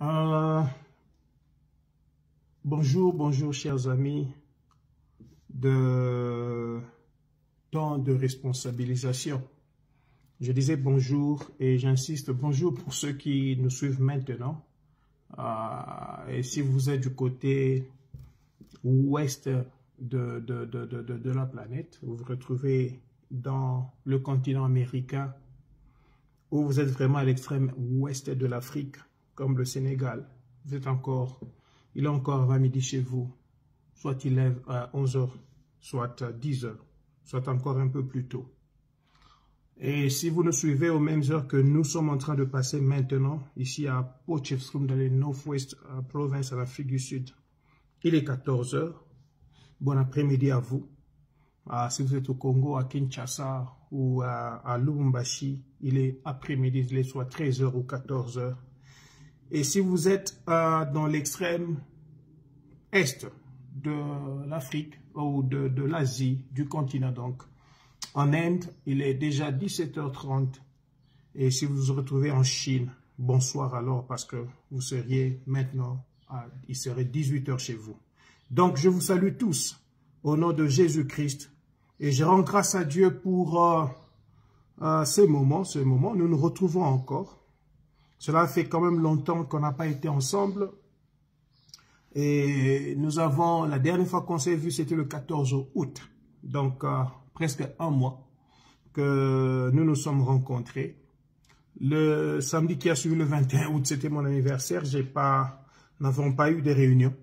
Euh, bonjour, bonjour chers amis de temps de responsabilisation. Je disais bonjour et j'insiste bonjour pour ceux qui nous suivent maintenant. Euh, et si vous êtes du côté ouest de, de, la planète, vous vous retrouvez dans le continent américain ou vous êtes vraiment à l'extrême ouest de l'Afrique, comme le Sénégal, vous êtes encore, il est encore 20 midi chez vous, soit il lève à 11 heures, soit à 10 heures, soit encore un peu plus tôt. Et si vous nous suivez aux mêmes heures que nous sommes en train de passer maintenant, ici à Potchefstroom, dans le Northwest Province, à l'Afrique du Sud, il est 14 heures. Bon après-midi à vous. Ah, si vous êtes au Congo, à Kinshasa ou à, à Lubumbashi, il est après-midi, il est soit 13 heures ou 14 heures. Et si vous êtes euh, dans l'extrême est de l'Afrique ou de, l'Asie, du continent donc, en Inde, il est déjà 17h30. Et si vous vous retrouvez en Chine, bonsoir alors parce que vous seriez maintenant, il serait 18h chez vous. Donc je vous salue tous au nom de Jésus-Christ et je rends grâce à Dieu pour euh, euh, ces moments, ce moment. Nous nous retrouvons encore. Cela fait quand même longtemps qu'on n'a pas été ensemble. Et nous avons, la dernière fois qu'on s'est vu, c'était le 14 août. Donc, euh, presque un mois que nous nous sommes rencontrés. Le samedi qui a suivi le 21 août, c'était mon anniversaire. J'ai pas, n'avons pas eu de réunion.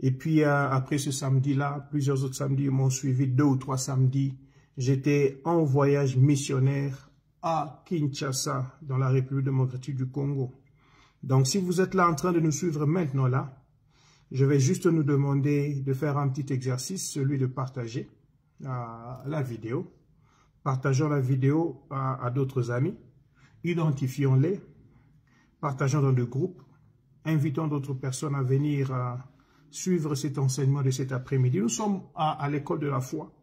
Et puis, euh, après ce samedi-là, plusieurs autres samedis m'ont suivi, deux ou trois samedis. J'étais en voyage missionnaire à Kinshasa, dans la République démocratique du Congo. Donc, si vous êtes là en train de nous suivre maintenant là, je vais juste nous demander de faire un petit exercice, celui de partager euh, la vidéo. Partageons la vidéo à, d'autres amis. Identifions-les. Partageons dans le groupe. Invitons d'autres personnes à venir euh, suivre cet enseignement de cet après-midi. Nous sommes à l'école de la foi.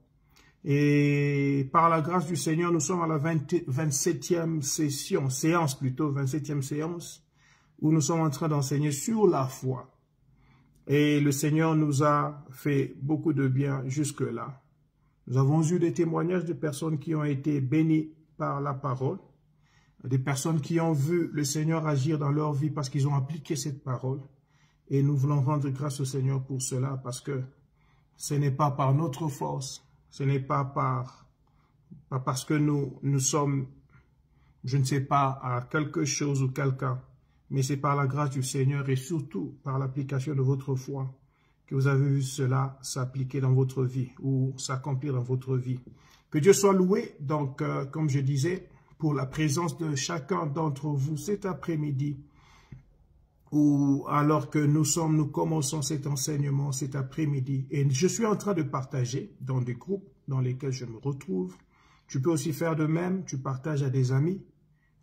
Et par la grâce du Seigneur, nous sommes à la 27e session, séance plutôt, 27e séance, où nous sommes en train d'enseigner sur la foi. Et le Seigneur nous a fait beaucoup de bien jusque-là. Nous avons eu des témoignages de personnes qui ont été bénies par la parole, des personnes qui ont vu le Seigneur agir dans leur vie parce qu'ils ont appliqué cette parole. Et nous voulons rendre grâce au Seigneur pour cela parce que ce n'est pas par notre force, ce n'est pas par, pas parce que nous, nous sommes, je ne sais pas, à quelque chose ou quelqu'un, mais c'est par la grâce du Seigneur et surtout par l'application de votre foi que vous avez vu cela s'appliquer dans votre vie ou s'accomplir dans votre vie. Que Dieu soit loué, donc, euh, comme je disais, pour la présence de chacun d'entre vous cet après-midi ou alors que nous sommes, nous commençons cet enseignement cet après-midi et je suis en train de partager dans des groupes dans lesquels je me retrouve. Tu peux aussi faire de même, tu partages à des amis,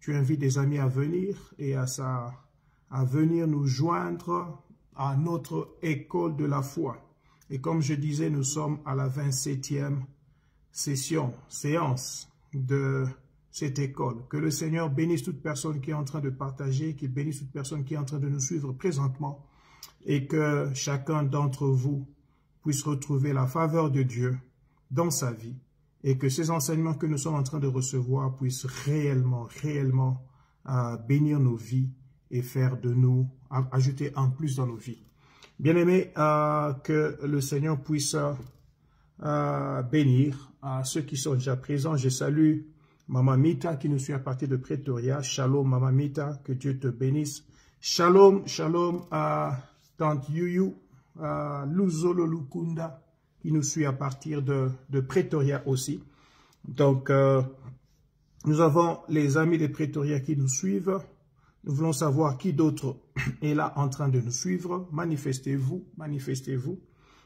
tu invites des amis à venir et à, ça, à venir nous joindre à notre école de la foi. Et comme je disais, nous sommes à la 27e session, séance de cette école. Que le Seigneur bénisse toute personne qui est en train de partager, qu'il bénisse toute personne qui est en train de nous suivre présentement et que chacun d'entre vous puisse retrouver la faveur de Dieu dans sa vie et que ces enseignements que nous sommes en train de recevoir puissent réellement, réellement euh, bénir nos vies et faire de nous, ajouter en plus dans nos vies. Bien aimé, euh, que le Seigneur puisse euh, bénir à ceux qui sont déjà présents. Je salue Maman Mita qui nous suit à partir de Pretoria. Shalom Maman Mita, que Dieu te bénisse. Shalom, shalom à Tante Yuyu, à Luzolo Lukunda qui nous suit à partir de, de Pretoria aussi. Donc, euh, nous avons les amis de Pretoria qui nous suivent. Nous voulons savoir qui d'autre est là en train de nous suivre. Manifestez-vous, manifestez-vous.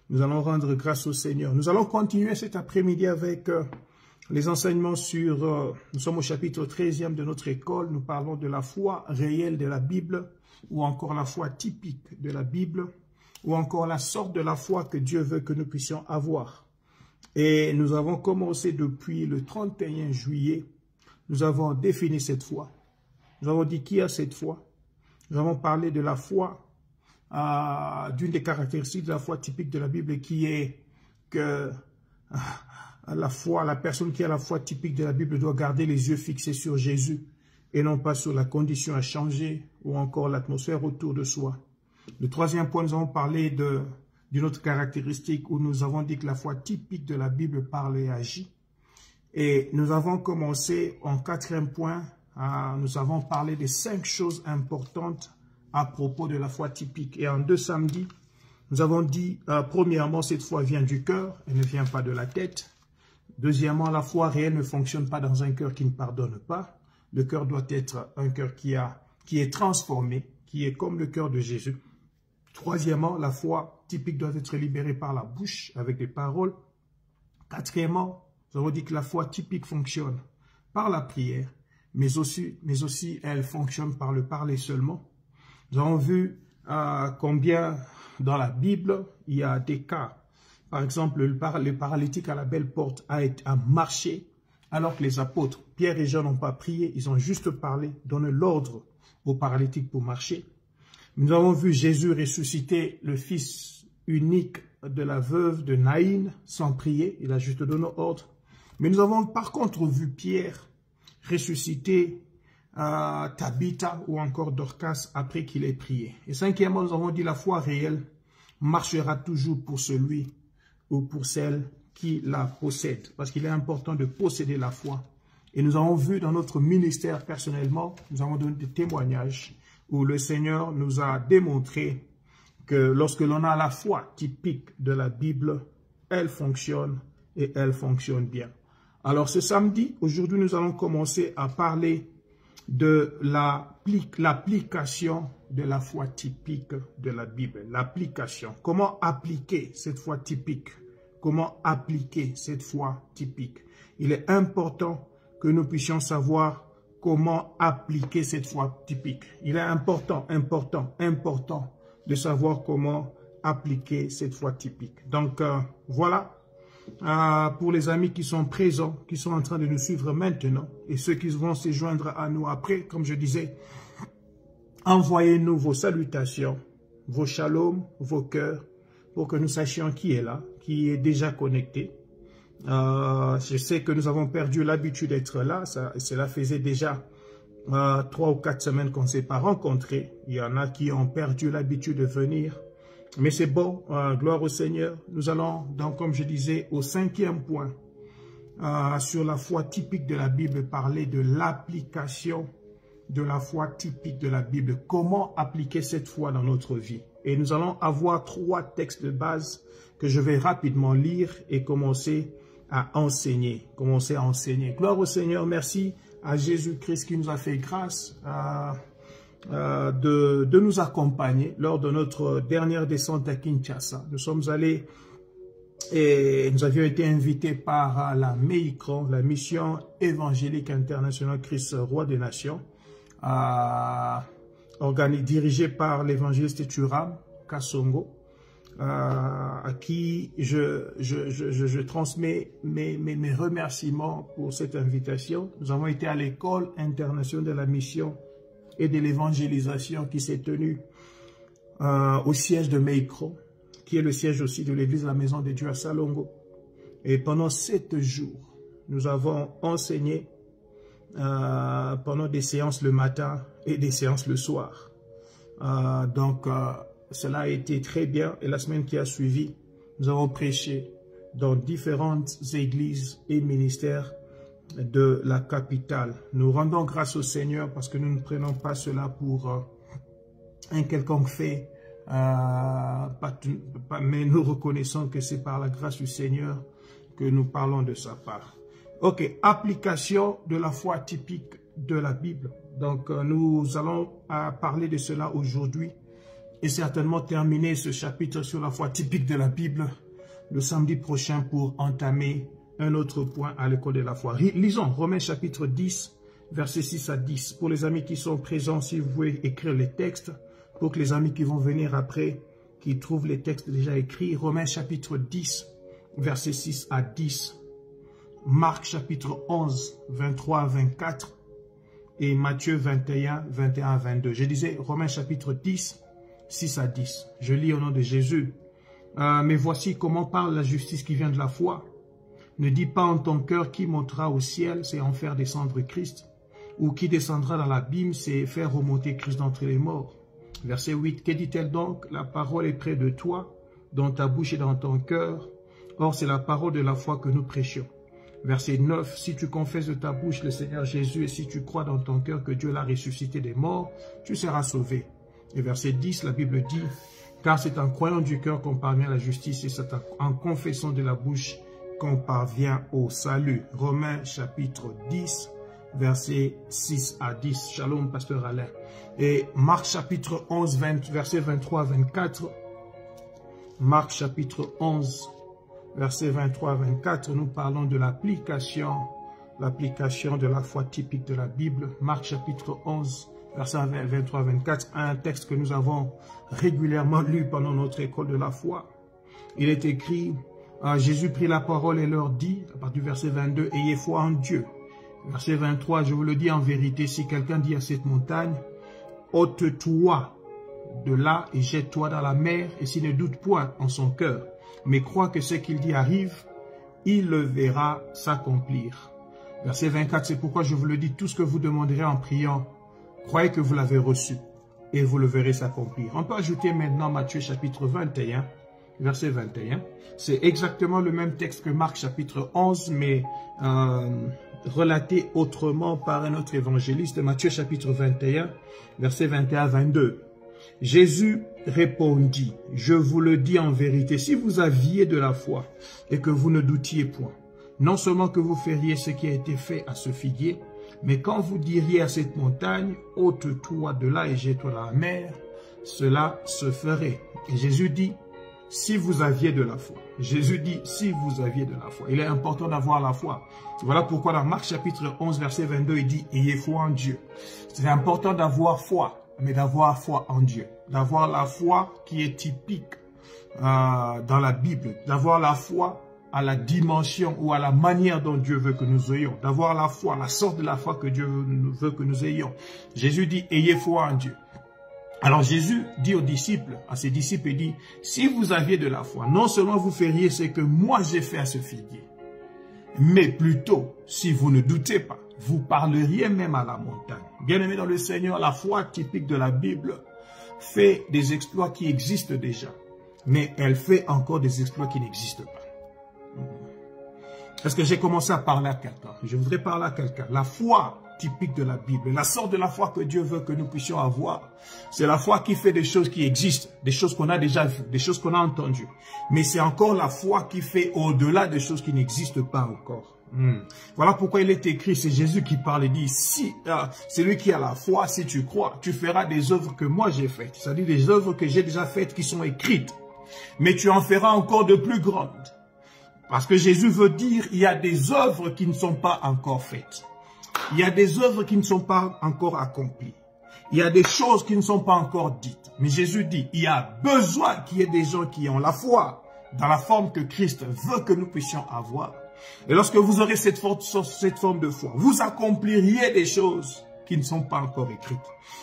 Nous allons rendre grâce au Seigneur. Nous allons continuer cet après-midi avec... Euh, les enseignements sur, euh, nous sommes au chapitre 13e de notre école, nous parlons de la foi réelle de la Bible, ou encore la foi typique de la Bible, ou encore la sorte de la foi que Dieu veut que nous puissions avoir. Et nous avons commencé depuis le 31 juillet, nous avons défini cette foi. Nous avons dit qui a cette foi? Nous avons parlé de la foi, euh, d'une des caractéristiques de la foi typique de la Bible qui est que la foi, la personne qui a la foi typique de la Bible doit garder les yeux fixés sur Jésus et non pas sur la condition à changer ou encore l'atmosphère autour de soi. Le troisième point, nous avons parlé d'une autre caractéristique où nous avons dit que la foi typique de la Bible parle et agit. Et nous avons commencé en quatrième point, nous avons parlé des cinq choses importantes à propos de la foi typique. Et en deux samedis, nous avons dit, euh, premièrement, cette foi vient du cœur, elle ne vient pas de la tête. Deuxièmement, la foi réelle ne fonctionne pas dans un cœur qui ne pardonne pas. Le cœur doit être un cœur qui, a, qui est transformé, qui est comme le cœur de Jésus. Troisièmement, la foi typique doit être libérée par la bouche avec des paroles. Quatrièmement, nous avons dit que la foi typique fonctionne par la prière, mais aussi, elle fonctionne par le parler seulement. Nous avons vu euh, combien dans la Bible, il y a des cas. Par exemple, le, paralytique à la belle porte a, marché alors que les apôtres, Pierre et Jean n'ont pas prié, ils ont juste parlé, donné l'ordre aux paralytiques pour marcher. Nous avons vu Jésus ressusciter le fils unique de la veuve de Naïn sans prier, il a juste donné ordre. Mais nous avons par contre vu Pierre ressusciter euh, Tabitha ou encore Dorcas après qu'il ait prié. Et cinquièmement, nous avons dit la foi réelle marchera toujours pour celui ou pour celle qui la possède. Parce qu'il est important de posséder la foi. Et nous avons vu dans notre ministère personnellement, nous avons donné des témoignages où le Seigneur nous a démontré que lorsque l'on a la foi typique de la Bible, elle fonctionne et elle fonctionne bien. Alors ce samedi, aujourd'hui, nous allons commencer à parler de l'application de la foi typique de la Bible. L'application. Comment appliquer cette foi typique? Comment appliquer cette foi typique? Il est important que nous puissions savoir comment appliquer cette foi typique. Il est important, important, important de savoir comment appliquer cette foi typique. Donc, euh, voilà euh, pour les amis qui sont présents, qui sont en train de nous suivre maintenant, et ceux qui vont se joindre à nous après, comme je disais, envoyez-nous vos salutations, vos shalom, vos cœurs, pour que nous sachions qui est là, qui est déjà connecté. Euh, je sais que nous avons perdu l'habitude d'être là, cela faisait déjà euh, trois ou quatre semaines qu'on ne s'est pas rencontrés. Il y en a qui ont perdu l'habitude de venir mais c'est bon, euh, gloire au Seigneur. Nous allons, donc, comme je disais, au cinquième point, sur la foi typique de la Bible, parler de l'application de la foi typique de la Bible. Comment appliquer cette foi dans notre vie? Et nous allons avoir trois textes de base que je vais rapidement lire et commencer à enseigner. Commencer à enseigner. Gloire au Seigneur, merci à Jésus-Christ qui nous a fait grâce. Euh, euh, de, nous accompagner lors de notre dernière descente à Kinshasa. Nous sommes allés et nous avions été invités par la MEICRON, la Mission évangélique internationale Christ Roi des Nations, euh, dirigée par l'évangéliste Turam Kassongo, euh, à qui je, transmets mes, remerciements pour cette invitation. Nous avons été à l'école internationale de la mission et de l'évangélisation qui s'est tenue euh, au siège de Meikro, qui est le siège aussi de l'église de la Maison de Dieu à Salongo. Et pendant sept jours, nous avons enseigné euh, pendant des séances le matin et des séances le soir. Euh, donc, cela a été très bien. Et la semaine qui a suivi, nous avons prêché dans différentes églises et ministères de la capitale. Nous rendons grâce au Seigneur parce que nous ne prenons pas cela pour euh, un quelconque fait, euh, mais nous reconnaissons que c'est par la grâce du Seigneur que nous parlons de sa part. Ok, application de la foi typique de la Bible. Donc, euh, nous allons parler de cela aujourd'hui et certainement terminer ce chapitre sur la foi typique de la Bible le samedi prochain pour entamer un autre point à l'école de la foi. Lisons Romains chapitre 10, versets 6 à 10. Pour les amis qui sont présents, si vous pouvez écrire les textes, pour que les amis qui vont venir après, qui trouvent les textes déjà écrits, Romains chapitre 10, versets 6 à 10. Marc chapitre 11, 23 à 24. et Matthieu 21, 21 à 22. Je disais Romains chapitre 10, 6 à 10. Je lis au nom de Jésus. Euh, mais voici comment parle la justice qui vient de la foi. Ne dis pas en ton cœur qui montera au ciel, c'est en faire descendre Christ, ou qui descendra dans l'abîme, c'est faire remonter Christ d'entre les morts. Verset 8, que dit-elle donc? La parole est près de toi, dans ta bouche et dans ton cœur. Or, c'est la parole de la foi que nous prêchions. Verset 9, si tu confesses de ta bouche le Seigneur Jésus et si tu crois dans ton cœur que Dieu l'a ressuscité des morts, tu seras sauvé. Et verset 10, la Bible dit, car c'est en croyant du cœur qu'on parvient à la justice et c'est en confessant de la bouche qu'on parvient au salut. Romains chapitre 10, verset 6 à 10. Shalom, pasteur Alain. Et Marc chapitre 11, 20, verset 23 à 24. Marc chapitre 11, verset 23 à 24, nous parlons de l'application, l'application de la foi typique de la Bible. Marc chapitre 11, verset 23 à 24, un texte que nous avons régulièrement lu pendant notre école de la foi. Il est écrit, ah, Jésus prit la parole et leur dit, à partir du verset 22, Ayez foi en Dieu. Verset 23, je vous le dis en vérité, si quelqu'un dit à cette montagne, ôte-toi de là et jette-toi dans la mer, et s'il ne doute point en son cœur, mais croit que ce qu'il dit arrive, il le verra s'accomplir. Verset 24, c'est pourquoi je vous le dis, tout ce que vous demanderez en priant, croyez que vous l'avez reçu, et vous le verrez s'accomplir. On peut ajouter maintenant Matthieu chapitre 21, verset 21. C'est exactement le même texte que Marc chapitre 11, mais euh, relaté autrement par un autre évangéliste, Matthieu chapitre 21, verset 21 à 22. Jésus répondit, je vous le dis en vérité, si vous aviez de la foi et que vous ne doutiez point, non seulement que vous feriez ce qui a été fait à ce figuier, mais quand vous diriez à cette montagne, ôte-toi de là et jette-toi la mer, cela se ferait. Et Jésus dit, si vous aviez de la foi. Jésus dit, si vous aviez de la foi. Il est important d'avoir la foi. Voilà pourquoi dans Marc chapitre 11, verset 22, il dit, ayez foi en Dieu. C'est important d'avoir foi mais d'avoir foi en Dieu, d'avoir la foi qui est typique euh, dans la Bible, d'avoir la foi à la dimension ou à la manière dont Dieu veut que nous ayons, d'avoir la foi, la sorte de la foi que Dieu veut que nous ayons. Jésus dit, ayez foi en Dieu. Alors Jésus dit aux disciples, à ses disciples, il dit, si vous aviez de la foi, non seulement vous feriez ce que moi j'ai fait à ce figuier, mais plutôt, si vous ne doutez pas, vous parleriez même à la montagne. Bien-aimé dans le Seigneur, la foi typique de la Bible fait des exploits qui existent déjà, mais elle fait encore des exploits qui n'existent pas. Est-ce que j'ai commencé à parler à quelqu'un? Je voudrais parler à quelqu'un. La foi typique de la Bible, la sorte de la foi que Dieu veut que nous puissions avoir, c'est la foi qui fait des choses qui existent, des choses qu'on a déjà vues, des choses qu'on a entendues. Mais c'est encore la foi qui fait au-delà des choses qui n'existent pas encore. Hmm. Voilà pourquoi il est écrit, c'est Jésus qui parle et dit, si euh, celui qui a la foi, si tu crois, tu feras des œuvres que moi j'ai faites, c'est-à-dire des œuvres que j'ai déjà faites qui sont écrites, mais tu en feras encore de plus grandes. Parce que Jésus veut dire, il y a des œuvres qui ne sont pas encore faites. Il y a des œuvres qui ne sont pas encore accomplies. Il y a des choses qui ne sont pas encore dites. Mais Jésus dit, il y a besoin qu'il y ait des gens qui ont la foi dans la forme que Christ veut que nous puissions avoir et lorsque vous aurez cette, forme de foi, vous accompliriez des choses qui ne sont pas encore écrites.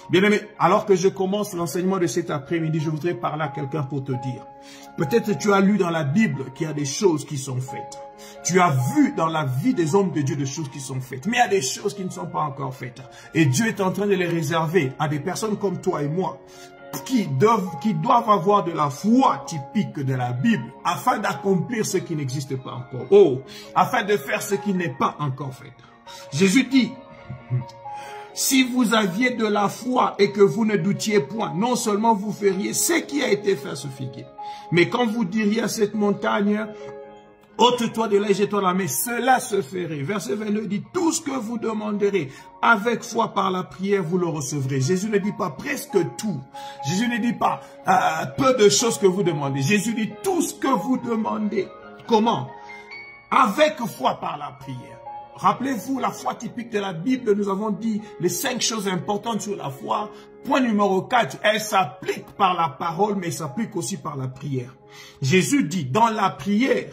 Bien aimé, alors que je commence l'enseignement de cet après-midi, je voudrais parler à quelqu'un pour te dire. Peut-être tu as lu dans la Bible qu'il y a des choses qui sont faites. Tu as vu dans la vie des hommes de Dieu des choses qui sont faites. Mais il y a des choses qui ne sont pas encore faites. Et Dieu est en train de les réserver à des personnes comme toi et moi qui doivent, qui avoir de la foi typique de la Bible afin d'accomplir ce qui n'existe pas encore. Oh, afin de faire ce qui n'est pas encore fait. Jésus dit, si vous aviez de la foi et que vous ne doutiez point, non seulement vous feriez ce qui a été fait à ce figuier, mais quand vous diriez à cette montagne, ôte-toi de là et jette-toi la main, cela se ferait. Verset 22 dit, tout ce que vous demanderez avec foi par la prière, vous le recevrez. Jésus ne dit pas presque tout. Jésus ne dit pas euh, peu de choses que vous demandez. Jésus dit tout ce que vous demandez. Comment? Avec foi par la prière. Rappelez-vous la foi typique de la Bible, nous avons dit les cinq choses importantes sur la foi. Point numéro 4, elle s'applique par la parole, mais s'applique aussi par la prière. Jésus dit, dans la prière,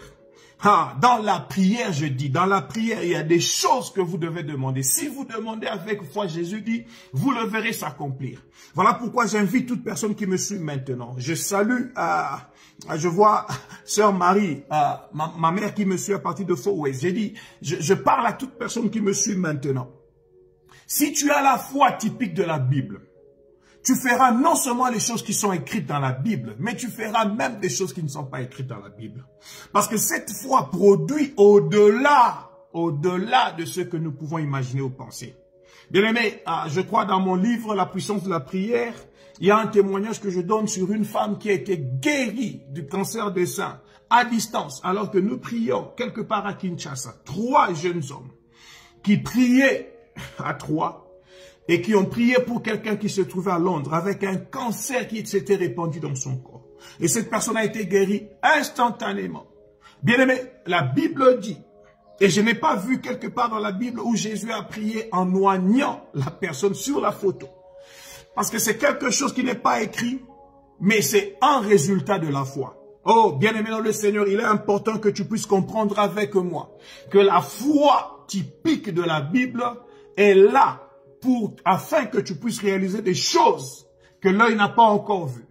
Ah, dans la prière, je dis, dans la prière, il y a des choses que vous devez demander. Si vous demandez avec foi, Jésus dit, vous le verrez s'accomplir. Voilà pourquoi j'invite toute personne qui me suit maintenant. Je salue, euh, je vois sœur Marie, euh, ma, mère qui me suit à partir de Fort. J'ai dit, je parle à toute personne qui me suit maintenant. Si tu as la foi typique de la Bible, tu feras non seulement les choses qui sont écrites dans la Bible, mais tu feras même des choses qui ne sont pas écrites dans la Bible. Parce que cette foi produit au-delà, au-delà de ce que nous pouvons imaginer ou penser. Bien aimé, ah, je crois dans mon livre La puissance de la prière, il y a un témoignage que je donne sur une femme qui a été guérie du cancer des seins à distance, alors que nous prions quelque part à Kinshasa. Trois jeunes hommes qui priaient à trois et qui ont prié pour quelqu'un qui se trouvait à Londres avec un cancer qui s'était répandu dans son corps. Et cette personne a été guérie instantanément. Bien aimé, la Bible dit, et je n'ai pas vu quelque part dans la Bible où Jésus a prié en noignant la personne sur la photo. Parce que c'est quelque chose qui n'est pas écrit, mais c'est un résultat de la foi. Oh, bien aimé dans le Seigneur, il est important que tu puisses comprendre avec moi que la foi typique de la Bible est là pour, afin que tu puisses réaliser des choses que l'œil n'a pas encore vues,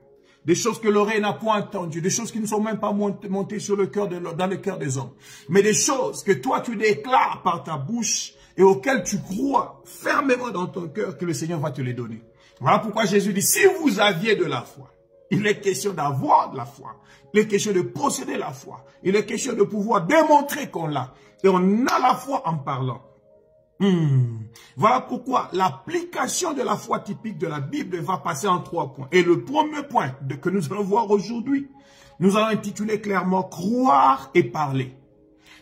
des choses que l'oreille n'a pas entendues, des choses qui ne sont même pas montées sur le cœur dans le cœur des hommes, mais des choses que toi tu déclares par ta bouche et auxquelles tu crois fermement dans ton cœur que le Seigneur va te les donner. Voilà pourquoi Jésus dit, si vous aviez de la foi, il est question d'avoir de la foi. Il est question de posséder la foi. Il est question de pouvoir démontrer qu'on l'a. Et on a la foi en parlant. Hmm. Voilà pourquoi l'application de la foi typique de la Bible va passer en trois points. Et le premier point que nous allons voir aujourd'hui, nous allons intituler clairement « Croire et parler ».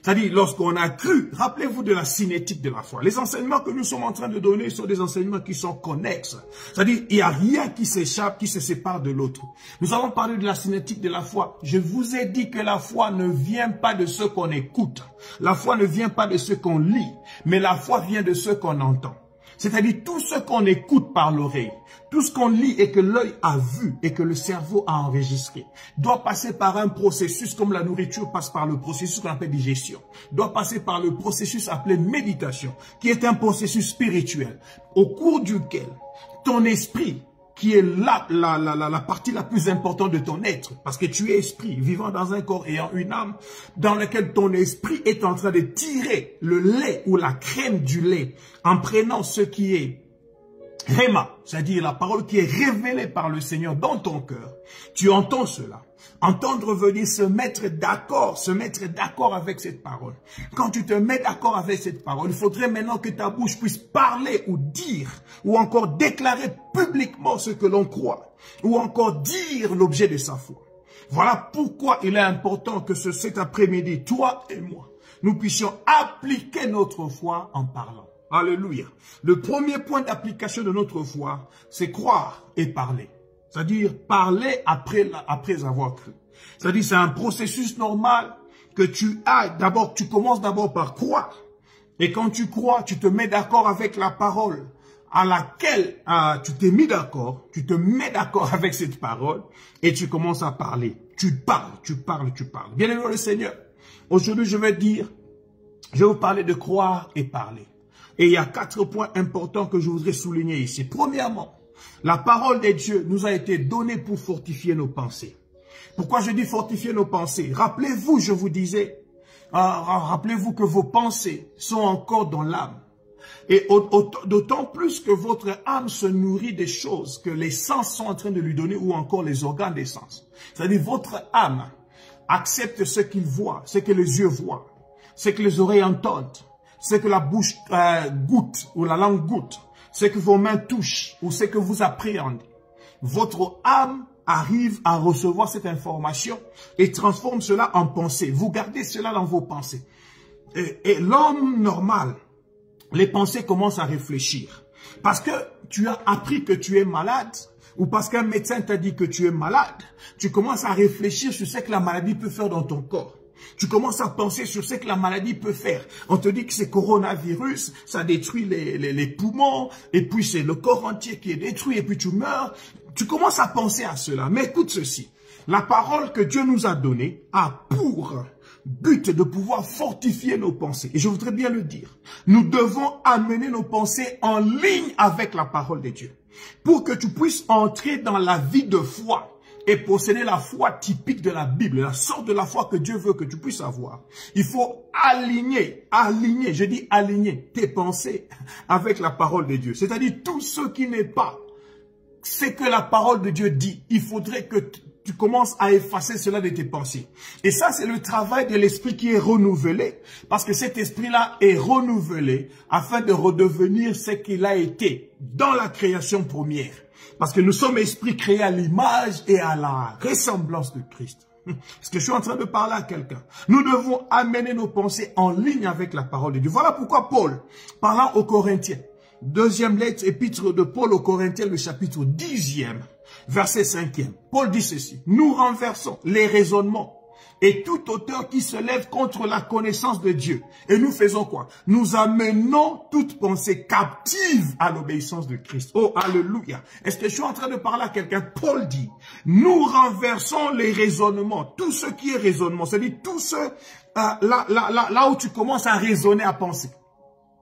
C'est-à-dire, lorsqu'on a cru, rappelez-vous de la cinétique de la foi. Les enseignements que nous sommes en train de donner sont des enseignements qui sont connexes. C'est-à-dire, il n'y a rien qui s'échappe, qui se sépare de l'autre. Nous allons parler de la cinétique de la foi. Je vous ai dit que la foi ne vient pas de ce qu'on écoute. La foi ne vient pas de ce qu'on lit, mais la foi vient de ce qu'on entend. C'est-à-dire tout ce qu'on écoute par l'oreille, tout ce qu'on lit et que l'œil a vu et que le cerveau a enregistré, doit passer par un processus comme la nourriture passe par le processus qu'on appelle digestion, doit passer par le processus appelé méditation, qui est un processus spirituel, au cours duquel ton esprit qui est la, la, partie la plus importante de ton être, parce que tu es esprit, vivant dans un corps ayant une âme, dans lequel ton esprit est en train de tirer le lait ou la crème du lait, en prenant ce qui est Réma, c'est-à-dire la parole qui est révélée par le Seigneur dans ton cœur. Tu entends cela. Entendre venir se mettre d'accord, se mettre d'accord avec cette parole. Quand tu te mets d'accord avec cette parole, il faudrait maintenant que ta bouche puisse parler ou dire, ou encore déclarer publiquement ce que l'on croit, ou encore dire l'objet de sa foi. Voilà pourquoi il est important que ce, cet après-midi, toi et moi, nous puissions appliquer notre foi en parlant. Alléluia. Le premier point d'application de notre foi, c'est croire et parler. C'est-à-dire parler après, après avoir cru. C'est-à-dire c'est un processus normal que tu as. D'abord, tu commences d'abord par croire. Et quand tu crois, tu te mets d'accord avec la parole à laquelle ah, tu t'es mis d'accord, tu te mets d'accord avec cette parole et tu commences à parler. Tu parles, tu parles, tu parles. Bien aimé le Seigneur, aujourd'hui je vais dire, je vais vous parler de croire et parler. Et il y a quatre points importants que je voudrais souligner ici. Premièrement, la parole de Dieu nous a été donnée pour fortifier nos pensées. Pourquoi je dis fortifier nos pensées? Rappelez-vous, je vous disais, euh, rappelez-vous que vos pensées sont encore dans l'âme. Et d'autant plus que votre âme se nourrit des choses que les sens sont en train de lui donner ou encore les organes des sens. C'est-à-dire votre âme accepte ce qu'il voit, ce que les yeux voient, ce que les oreilles entendent, ce que la bouche euh, goûte ou la langue goûte, ce que vos mains touchent ou ce que vous appréhendez. Votre âme arrive à recevoir cette information et transforme cela en pensée. Vous gardez cela dans vos pensées. Et, l'homme normal, les pensées commencent à réfléchir. Parce que tu as appris que tu es malade, ou parce qu'un médecin t'a dit que tu es malade, tu commences à réfléchir sur ce que la maladie peut faire dans ton corps. Tu commences à penser sur ce que la maladie peut faire. On te dit que c'est coronavirus, ça détruit les, les, poumons, et puis c'est le corps entier qui est détruit, et puis tu meurs. Tu commences à penser à cela. Mais écoute ceci. La parole que Dieu nous a donnée a pour but de pouvoir fortifier nos pensées. Et je voudrais bien le dire. Nous devons amener nos pensées en ligne avec la parole de Dieu. Pour que tu puisses entrer dans la vie de foi et posséder la foi typique de la Bible, la sorte de la foi que Dieu veut que tu puisses avoir. Il faut aligner, aligner, je dis aligner tes pensées avec la parole de Dieu. C'est-à-dire tout ce qui n'est pas ce que la parole de Dieu dit. Il faudrait que tu commences à effacer cela de tes pensées. Et ça, c'est le travail de l'esprit qui est renouvelé. Parce que cet esprit-là est renouvelé afin de redevenir ce qu'il a été dans la création première. Parce que nous sommes esprits créés à l'image et à la ressemblance de Christ. Est-ce que je suis en train de parler à quelqu'un Nous devons amener nos pensées en ligne avec la parole de Dieu. Voilà pourquoi Paul, parlant aux Corinthiens, deuxième lettre, épître de Paul aux Corinthiens, le chapitre dixième, verset cinquième. Paul dit ceci, nous renversons les raisonnements et tout auteur qui se lève contre la connaissance de Dieu. Et nous faisons quoi? Nous amenons toute pensée captive à l'obéissance de Christ. Oh, alléluia. Est-ce que je suis en train de parler à quelqu'un? Paul dit, nous renversons les raisonnements, tout ce qui est raisonnement, c'est-à-dire tout ce, euh, là, là, là, là où tu commences à raisonner, à penser.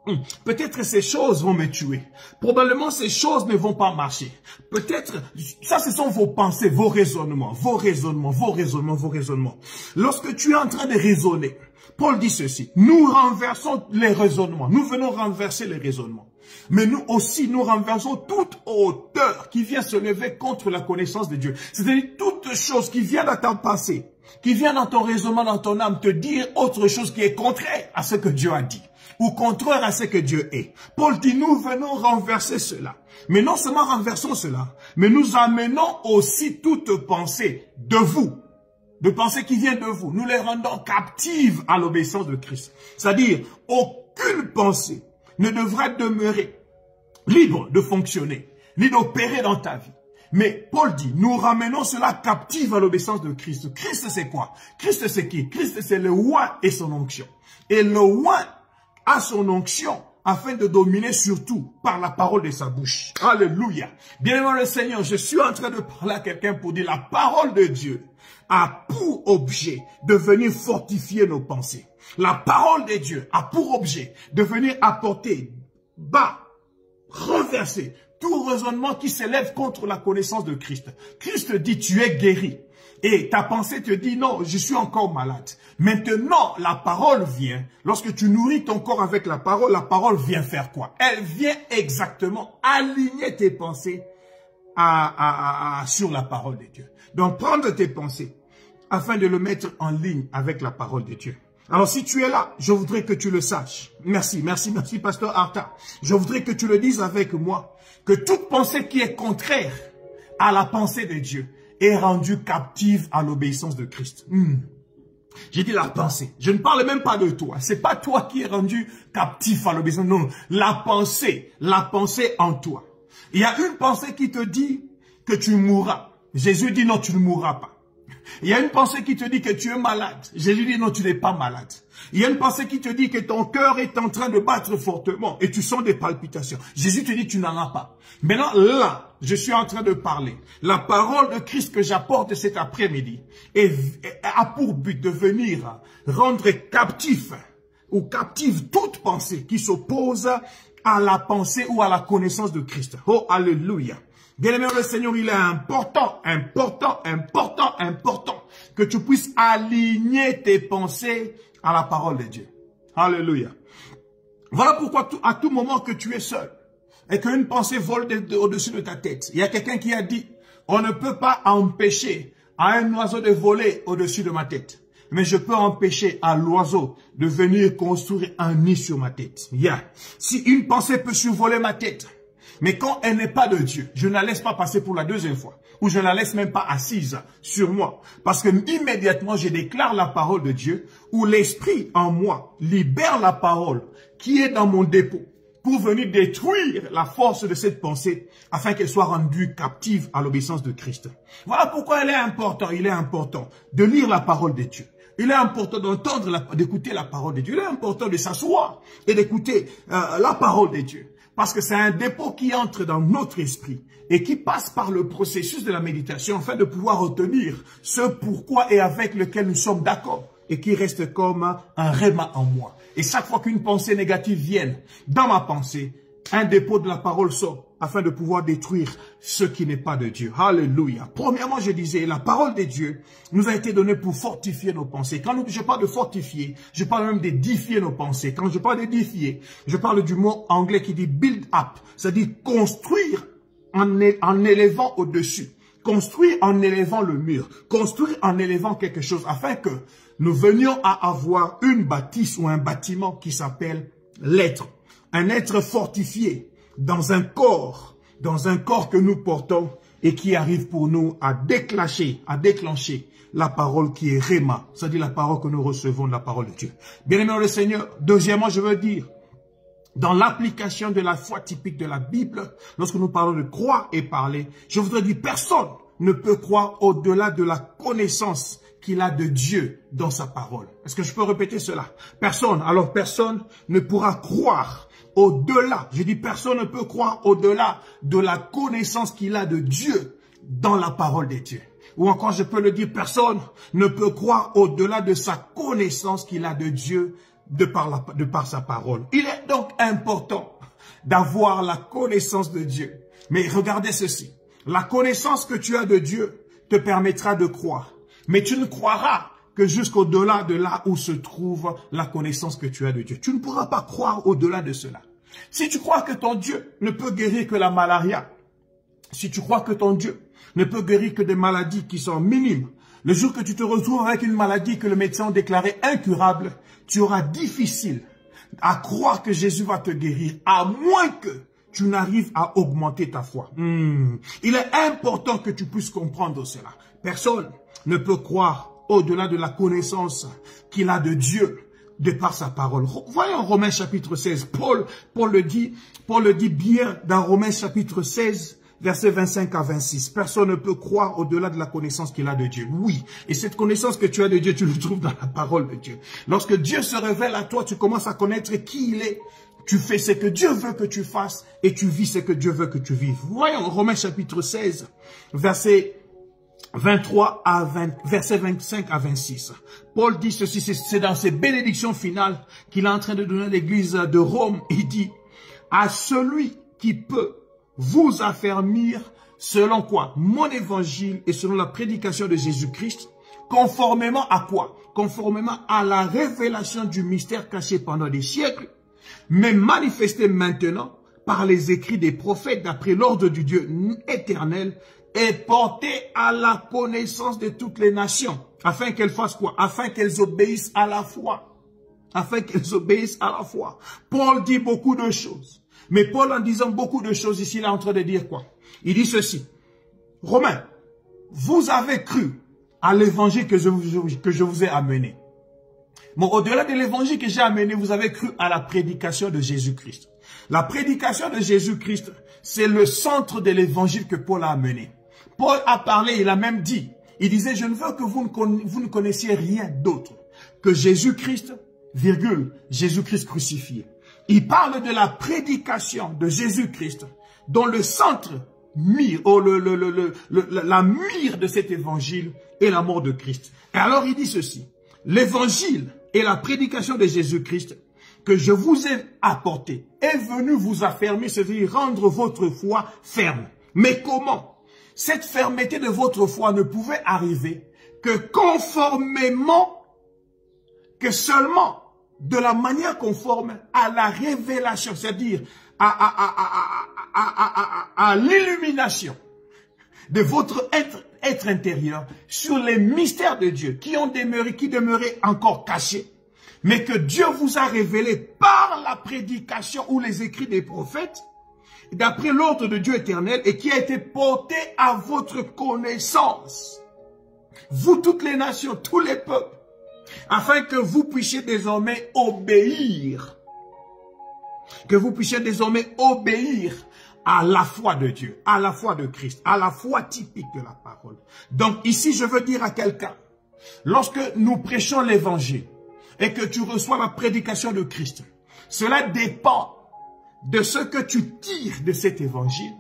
Hmm. Peut-être ces choses vont me tuer. Probablement ces choses ne vont pas marcher. Peut-être, ça ce sont vos pensées, vos raisonnements, vos raisonnements, vos raisonnements, vos raisonnements. Lorsque tu es en train de raisonner, Paul dit ceci, nous renversons les raisonnements, nous venons renverser les raisonnements. Mais nous aussi, nous renversons toute hauteur qui vient se lever contre la connaissance de Dieu. C'est-à-dire toute chose qui vient dans ta pensée, qui vient dans ton raisonnement, dans ton âme, te dire autre chose qui est contraire à ce que Dieu a dit ou contraire à ce que Dieu est. Paul dit, nous venons renverser cela. Mais non seulement renversons cela, mais nous amenons aussi toute pensée de vous, de pensée qui vient de vous. Nous les rendons captives à l'obéissance de Christ. C'est-à-dire, aucune pensée ne devra demeurer libre de fonctionner, ni d'opérer dans ta vie. Mais Paul dit, nous ramenons cela captive à l'obéissance de Christ. Christ, c'est quoi? Christ, c'est qui? Christ, c'est le roi et son onction. Et le roi à son onction afin de dominer surtout par la parole de sa bouche. Alléluia. Bien aimé le Seigneur, je suis en train de parler à quelqu'un pour dire la parole de Dieu a pour objet de venir fortifier nos pensées. La parole de Dieu a pour objet de venir apporter bas, renverser tout raisonnement qui s'élève contre la connaissance de Christ. Christ dit, tu es guéri. Et ta pensée te dit, non, je suis encore malade. Maintenant, la parole vient. Lorsque tu nourris ton corps avec la parole, la parole vient faire quoi? Elle vient exactement aligner tes pensées sur la parole de Dieu. Donc, prendre tes pensées afin de le mettre en ligne avec la parole de Dieu. Alors, si tu es là, je voudrais que tu le saches. Merci, merci, merci, pasteur Arta. Je voudrais que tu le dises avec moi, que toute pensée qui est contraire à la pensée de Dieu, est rendu captive à l'obéissance de Christ. Hmm. J'ai dit la pensée. Je ne parle même pas de toi. C'est pas toi qui es rendu captif à l'obéissance. Non, la pensée, la pensée en toi. Il y a une pensée qui te dit que tu mourras. Jésus dit non, tu ne mourras pas. Il y a une pensée qui te dit que tu es malade. Jésus dit non, tu n'es pas malade. Il y a une pensée qui te dit que ton cœur est en train de battre fortement et tu sens des palpitations. Jésus te dit tu n'en as pas. Maintenant, là, je suis en train de parler. La parole de Christ que j'apporte cet après-midi a pour but de venir rendre captif ou captive toute pensée qui s'oppose à la pensée ou à la connaissance de Christ. Oh, alléluia. Bien-aimé, le Seigneur, il est important, important, important, important que tu puisses aligner tes pensées à la parole de Dieu. Alléluia. Voilà pourquoi à tout moment que tu es seul et qu'une pensée vole au-dessus de ta tête, il y a quelqu'un qui a dit, on ne peut pas empêcher à un oiseau de voler au-dessus de ma tête. Mais je peux empêcher à l'oiseau de venir construire un nid sur ma tête. Si une pensée peut survoler ma tête, mais quand elle n'est pas de Dieu, je ne la laisse pas passer pour la deuxième fois. Ou je ne la laisse même pas assise sur moi. Parce que immédiatement, je déclare la parole de Dieu, où l'esprit en moi libère la parole qui est dans mon dépôt pour venir détruire la force de cette pensée afin qu'elle soit rendue captive à l'obéissance de Christ. Voilà pourquoi il est important, il est important de lire la parole de Dieu. Il est important d'entendre, d'écouter la parole de Dieu. Il est important de s'asseoir et d'écouter euh, la parole de Dieu. Parce que c'est un dépôt qui entre dans notre esprit et qui passe par le processus de la méditation afin de pouvoir retenir ce pourquoi et avec lequel nous sommes d'accord. Et qui reste comme un réma en moi. Et chaque fois qu'une pensée négative vienne dans ma pensée, un dépôt de la parole sort afin de pouvoir détruire ce qui n'est pas de Dieu. Alléluia. Premièrement, je disais, la parole de Dieu nous a été donnée pour fortifier nos pensées. Quand je parle de fortifier, je parle même d'édifier nos pensées. Quand je parle d'édifier, je parle du mot anglais qui dit build up, c'est-à-dire construire en, élevant au-dessus. Construire en élevant le mur. Construire en élevant quelque chose afin que nous venions à avoir une bâtisse ou un bâtiment qui s'appelle l'être. Un être fortifié dans un corps, dans un corps que nous portons et qui arrive pour nous à déclencher, à déclencher la parole qui est Réma, c'est-à-dire la parole que nous recevons de la parole de Dieu. Bien-aimé le Seigneur, deuxièmement, je veux dire, dans l'application de la foi typique de la Bible, lorsque nous parlons de croire et parler, je voudrais dire, personne ne peut croire au-delà de la connaissance qu'il a de Dieu dans sa parole. Est-ce que je peux répéter cela? Personne, alors personne ne pourra croire au-delà, je dis personne ne peut croire au-delà de la connaissance qu'il a de Dieu dans la parole de Dieu. Ou encore, je peux le dire, personne ne peut croire au-delà de sa connaissance qu'il a de Dieu de par, la, de par sa parole. Il est donc important d'avoir la connaissance de Dieu. Mais regardez ceci. La connaissance que tu as de Dieu te permettra de croire. Mais tu ne croiras que jusqu'au-delà de là où se trouve la connaissance que tu as de Dieu. Tu ne pourras pas croire au-delà de cela. Si tu crois que ton Dieu ne peut guérir que la malaria, si tu crois que ton Dieu ne peut guérir que des maladies qui sont minimes, le jour que tu te retrouves avec une maladie que le médecin a déclarée incurable, tu auras difficile à croire que Jésus va te guérir, à moins que tu n'arrives à augmenter ta foi. Hmm. Il est important que tu puisses comprendre cela. Personne ne peut croire au-delà de la connaissance qu'il a de Dieu de par sa parole. Voyons Romains chapitre 16. Paul, Paul, le dit, Paul le dit bien dans Romains chapitre 16, versets 25 à 26. Personne ne peut croire au-delà de la connaissance qu'il a de Dieu. Oui, et cette connaissance que tu as de Dieu, tu le trouves dans la parole de Dieu. Lorsque Dieu se révèle à toi, tu commences à connaître qui il est. Tu fais ce que Dieu veut que tu fasses et tu vis ce que Dieu veut que tu vives. Voyons Romains chapitre 16, verset 23 à 20, verset 25 à 26. Paul dit ceci, c'est dans ses bénédictions finales qu'il est en train de donner l'église de Rome. Il dit, à celui qui peut vous affermir selon quoi? Mon évangile et selon la prédication de Jésus-Christ, conformément à quoi? Conformément à la révélation du mystère caché pendant des siècles, mais manifesté maintenant par les écrits des prophètes d'après l'ordre du Dieu éternel et porté à la connaissance de toutes les nations. Afin qu'elles fassent quoi? Afin qu'elles obéissent à la foi. Afin qu'elles obéissent à la foi. Paul dit beaucoup de choses. Mais Paul, en disant beaucoup de choses ici, il est en train de dire quoi? Il dit ceci. Romains, vous avez cru à l'évangile que je, vous ai amené. Mais au-delà de l'évangile que j'ai amené, vous avez cru à la prédication de Jésus-Christ. La prédication de Jésus-Christ, c'est le centre de l'évangile que Paul a amené. Paul a parlé, il a même dit, il disait, je ne veux que vous ne, vous ne connaissiez rien d'autre que Jésus-Christ, virgule, Jésus-Christ crucifié. Il parle de la prédication de Jésus-Christ, dont le centre mire, oh, le, le, le, la mire de cet évangile est la mort de Christ. Et alors il dit ceci, l'évangile et la prédication de Jésus-Christ que je vous ai apporté est venu vous affermer, c'est-à-dire rendre votre foi ferme. Mais comment cette fermeté de votre foi ne pouvait arriver que conformément, que seulement de la manière conforme à la révélation, c'est-à-dire à, l'illumination de votre être, être intérieur sur les mystères de Dieu qui ont demeuré, qui demeuraient encore cachés, mais que Dieu vous a révélé par la prédication ou les écrits des prophètes, d'après l'ordre de Dieu éternel et qui a été porté à votre connaissance. Vous toutes les nations, tous les peuples, afin que vous puissiez désormais obéir. Que vous puissiez désormais obéir à la foi de Dieu, à la foi de Christ, à la foi typique de la parole. Donc ici, je veux dire à quelqu'un, lorsque nous prêchons l'évangile et que tu reçois la prédication de Christ, cela dépend de ce que tu tires de cet évangile,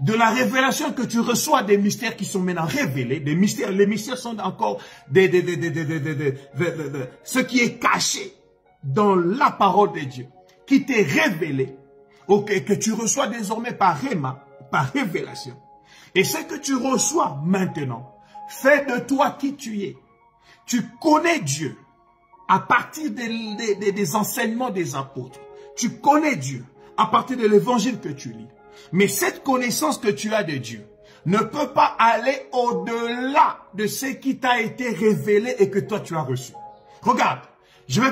de la révélation que tu reçois des mystères qui sont maintenant révélés, des mystères, les mystères sont encore des, des, des, des ce qui est caché dans la parole de Dieu, qui t'est révélé, ok, que tu reçois désormais par réma, par révélation. Et ce que tu reçois maintenant, fait de toi qui tu es. Tu connais Dieu à partir des, des enseignements des apôtres. Tu connais Dieu à partir de l'évangile que tu lis. Mais cette connaissance que tu as de Dieu ne peut pas aller au-delà de ce qui t'a été révélé et que toi tu as reçu. Regarde, je vais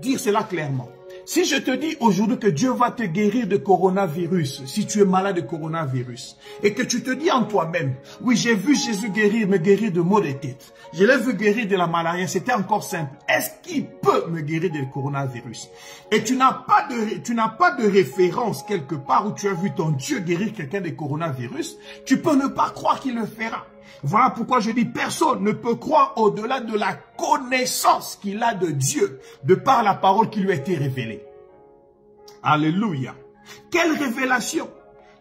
dire cela clairement. Si je te dis aujourd'hui que Dieu va te guérir de coronavirus, si tu es malade de coronavirus, et que tu te dis en toi-même, oui, j'ai vu Jésus guérir, me guérir de maux de tête. Je l'ai vu guérir de la malaria, c'était encore simple. Est-ce qu'il peut me guérir de coronavirus? Et tu n'as pas de, tu n'as pas de référence quelque part où tu as vu ton Dieu guérir quelqu'un de coronavirus, tu peux ne pas croire qu'il le fera. Voilà pourquoi je dis personne ne peut croire au-delà de la connaissance qu'il a de Dieu, de par la parole qui lui a été révélée. Alléluia. Quelle révélation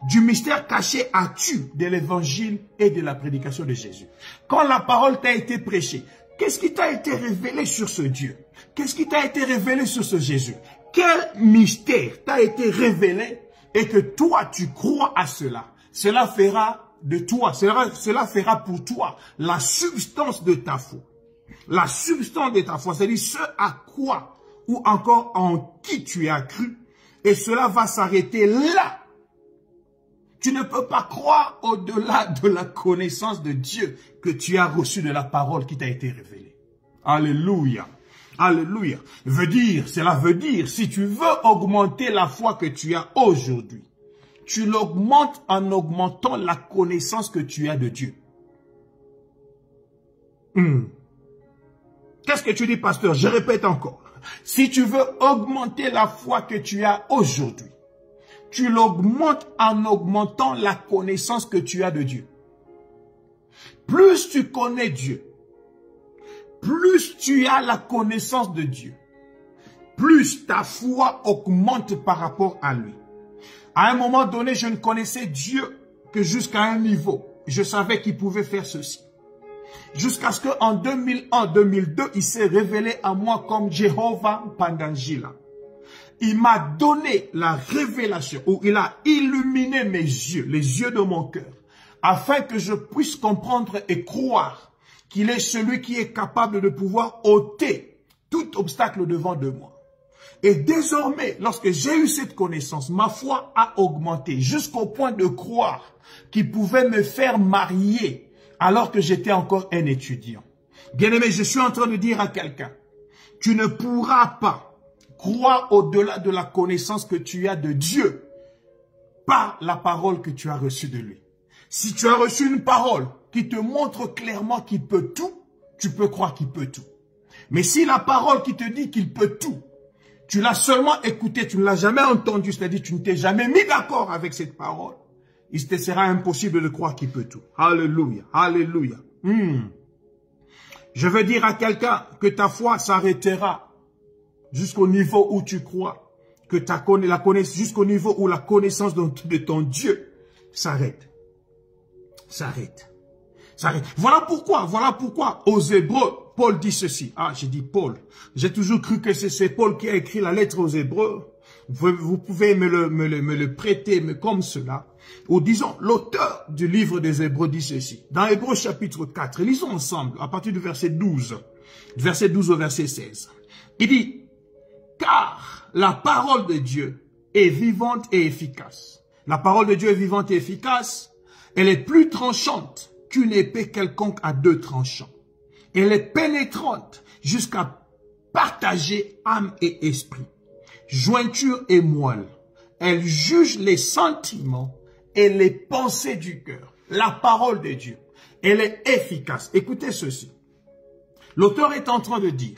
du mystère caché as-tu de l'évangile et de la prédication de Jésus? Quand la parole t'a été prêchée, qu'est-ce qui t'a été révélé sur ce Dieu? Qu'est-ce qui t'a été révélé sur ce Jésus? Quel mystère t'a été révélé et que toi tu crois à cela? Cela fera de toi, cela, cela fera pour toi la substance de ta foi. La substance de ta foi, c'est-à-dire ce à quoi ou encore en qui tu as cru. Et cela va s'arrêter là. Tu ne peux pas croire au-delà de la connaissance de Dieu que tu as reçu de la parole qui t'a été révélée. Alléluia. Alléluia. Veut dire, cela veut dire, si tu veux augmenter la foi que tu as aujourd'hui, tu l'augmentes en augmentant la connaissance que tu as de Dieu. Hmm. Qu'est-ce que tu dis, pasteur? Je répète encore. Si tu veux augmenter la foi que tu as aujourd'hui, tu l'augmentes en augmentant la connaissance que tu as de Dieu. Plus tu connais Dieu, plus tu as la connaissance de Dieu, plus ta foi augmente par rapport à lui. À un moment donné, je ne connaissais Dieu que jusqu'à un niveau. Je savais qu'il pouvait faire ceci. Jusqu'à ce qu'en 2001-2002, il s'est révélé à moi comme Jehovah Pandangila. Il m'a donné la révélation, ou il a illuminé mes yeux, les yeux de mon cœur, afin que je puisse comprendre et croire qu'il est celui qui est capable de pouvoir ôter tout obstacle devant de moi. Et désormais, lorsque j'ai eu cette connaissance, ma foi a augmenté jusqu'au point de croire qu'il pouvait me faire marier alors que j'étais encore un étudiant. Bien-aimé, je suis en train de dire à quelqu'un, tu ne pourras pas croire au-delà de la connaissance que tu as de Dieu par la parole que tu as reçue de lui. Si tu as reçu une parole qui te montre clairement qu'il peut tout, tu peux croire qu'il peut tout. Mais si la parole qui te dit qu'il peut tout tu l'as seulement écouté, tu ne l'as jamais entendu, c'est-à-dire tu ne t'es jamais mis d'accord avec cette parole, il te sera impossible de croire qu'il peut tout. Alléluia, alléluia. Hmm. Je veux dire à quelqu'un que ta foi s'arrêtera jusqu'au niveau où tu crois, que ta connaissance, jusqu'au niveau où la connaissance de ton Dieu s'arrête. S'arrête. S'arrête. Voilà pourquoi, voilà pourquoi aux Hébreux, Paul dit ceci. Ah, j'ai dit Paul. J'ai toujours cru que c'est Paul qui a écrit la lettre aux Hébreux. Vous, pouvez me le, me, le, prêter mais comme cela. Ou disons, l'auteur du livre des Hébreux dit ceci. Dans Hébreux chapitre 4, lisons ensemble à partir du verset 12. verset 12 au verset 16. Il dit, car la parole de Dieu est vivante et efficace. La parole de Dieu est vivante et efficace. Elle est plus tranchante qu'une épée quelconque à deux tranchants elle est pénétrante jusqu'à partager âme et esprit, jointure et moelle. Elle juge les sentiments et les pensées du cœur. La parole de Dieu, elle est efficace. Écoutez ceci. L'auteur est en train de dire,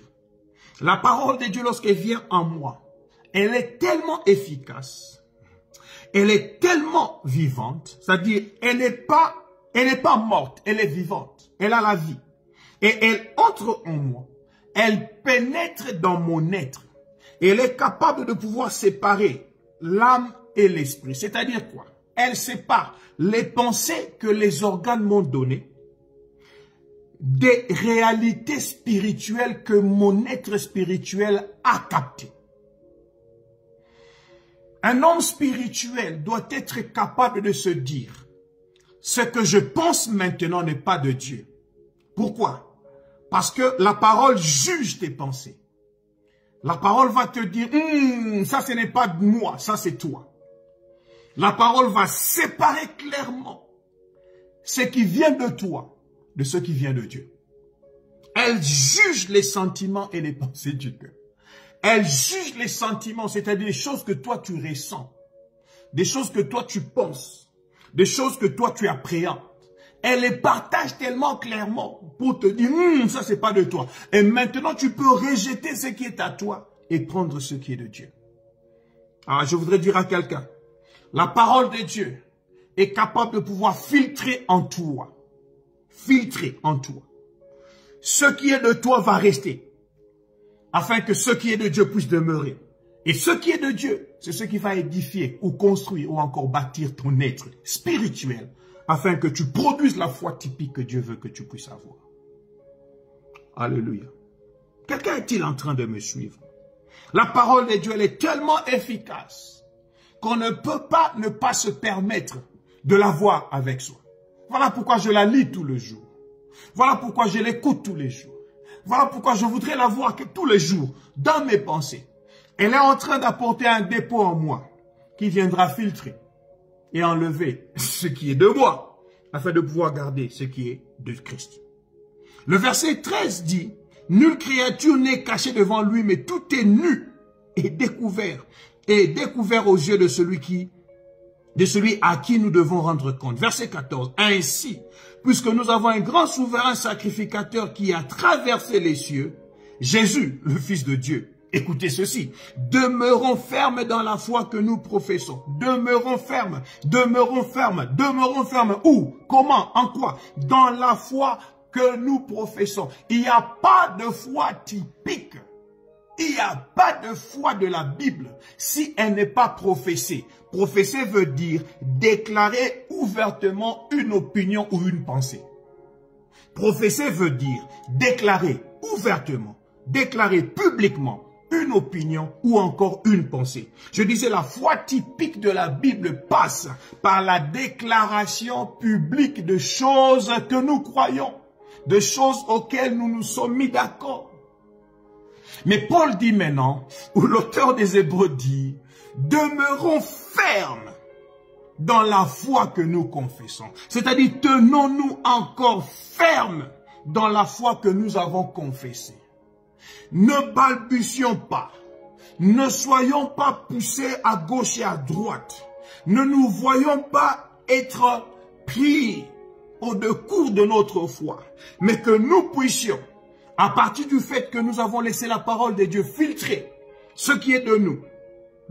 la parole de Dieu lorsqu'elle vient en moi, elle est tellement efficace, elle est tellement vivante, c'est-à-dire elle n'est pas, n'est pas morte, elle est vivante, elle a la vie. Et elle entre en moi. Elle pénètre dans mon être. Elle est capable de pouvoir séparer l'âme et l'esprit. C'est-à-dire quoi? Elle sépare les pensées que les organes m'ont données des réalités spirituelles que mon être spirituel a captées. Un homme spirituel doit être capable de se dire, ce que je pense maintenant n'est pas de Dieu. Pourquoi? Parce que la parole juge tes pensées. La parole va te dire, hum, ça ce n'est pas de moi, ça c'est toi. La parole va séparer clairement ce qui vient de toi de ce qui vient de Dieu. Elle juge les sentiments et les pensées du cœur. Elle juge les sentiments, c'est-à-dire les choses que toi tu ressens, des choses que toi tu penses, des choses que toi tu appréhendes. Elle les partage tellement clairement pour te dire, hum, ça c'est pas de toi. Et maintenant tu peux rejeter ce qui est à toi et prendre ce qui est de Dieu. Alors je voudrais dire à quelqu'un, la parole de Dieu est capable de pouvoir filtrer en toi, filtrer en toi. Ce qui est de toi va rester afin que ce qui est de Dieu puisse demeurer. Et ce qui est de Dieu, c'est ce qui va édifier ou construire ou encore bâtir ton être spirituel afin que tu produises la foi typique que Dieu veut que tu puisses avoir. Alléluia. Quelqu'un est-il en train de me suivre? La parole de Dieu, elle est tellement efficace qu'on ne peut pas ne pas se permettre de la voir avec soi. Voilà pourquoi je la lis tous les jours. Voilà pourquoi je l'écoute tous les jours. Voilà pourquoi je voudrais la voir tous les jours dans mes pensées. Elle est en train d'apporter un dépôt en moi qui viendra filtrer et enlever ce qui est de moi afin de pouvoir garder ce qui est de Christ. Le verset 13 dit, Nulle créature n'est cachée devant lui, mais tout est nu et découvert, et découvert aux yeux de celui qui, de celui à qui nous devons rendre compte. Verset 14. Ainsi, puisque nous avons un grand souverain sacrificateur qui a traversé les cieux, Jésus, le Fils de Dieu. Écoutez ceci, demeurons fermes dans la foi que nous professons. Demeurons fermes, demeurons fermes, demeurons fermes. Où? Comment? En quoi? Dans la foi que nous professons. Il n'y a pas de foi typique. Il n'y a pas de foi de la Bible si elle n'est pas professée. Professer veut dire déclarer ouvertement une opinion ou une pensée. Professer veut dire déclarer ouvertement, déclarer publiquement une opinion ou encore une pensée. Je disais, la foi typique de la Bible passe par la déclaration publique de choses que nous croyons, de choses auxquelles nous nous sommes mis d'accord. Mais Paul dit maintenant, ou l'auteur des Hébreux dit, demeurons fermes dans la foi que nous confessons. C'est-à-dire, tenons-nous encore fermes dans la foi que nous avons confessée. Ne balbutions pas. Ne soyons pas poussés à gauche et à droite. Ne nous voyons pas être pris au cours de notre foi, mais que nous puissions, à partir du fait que nous avons laissé la parole de Dieu filtrer ce qui est de nous,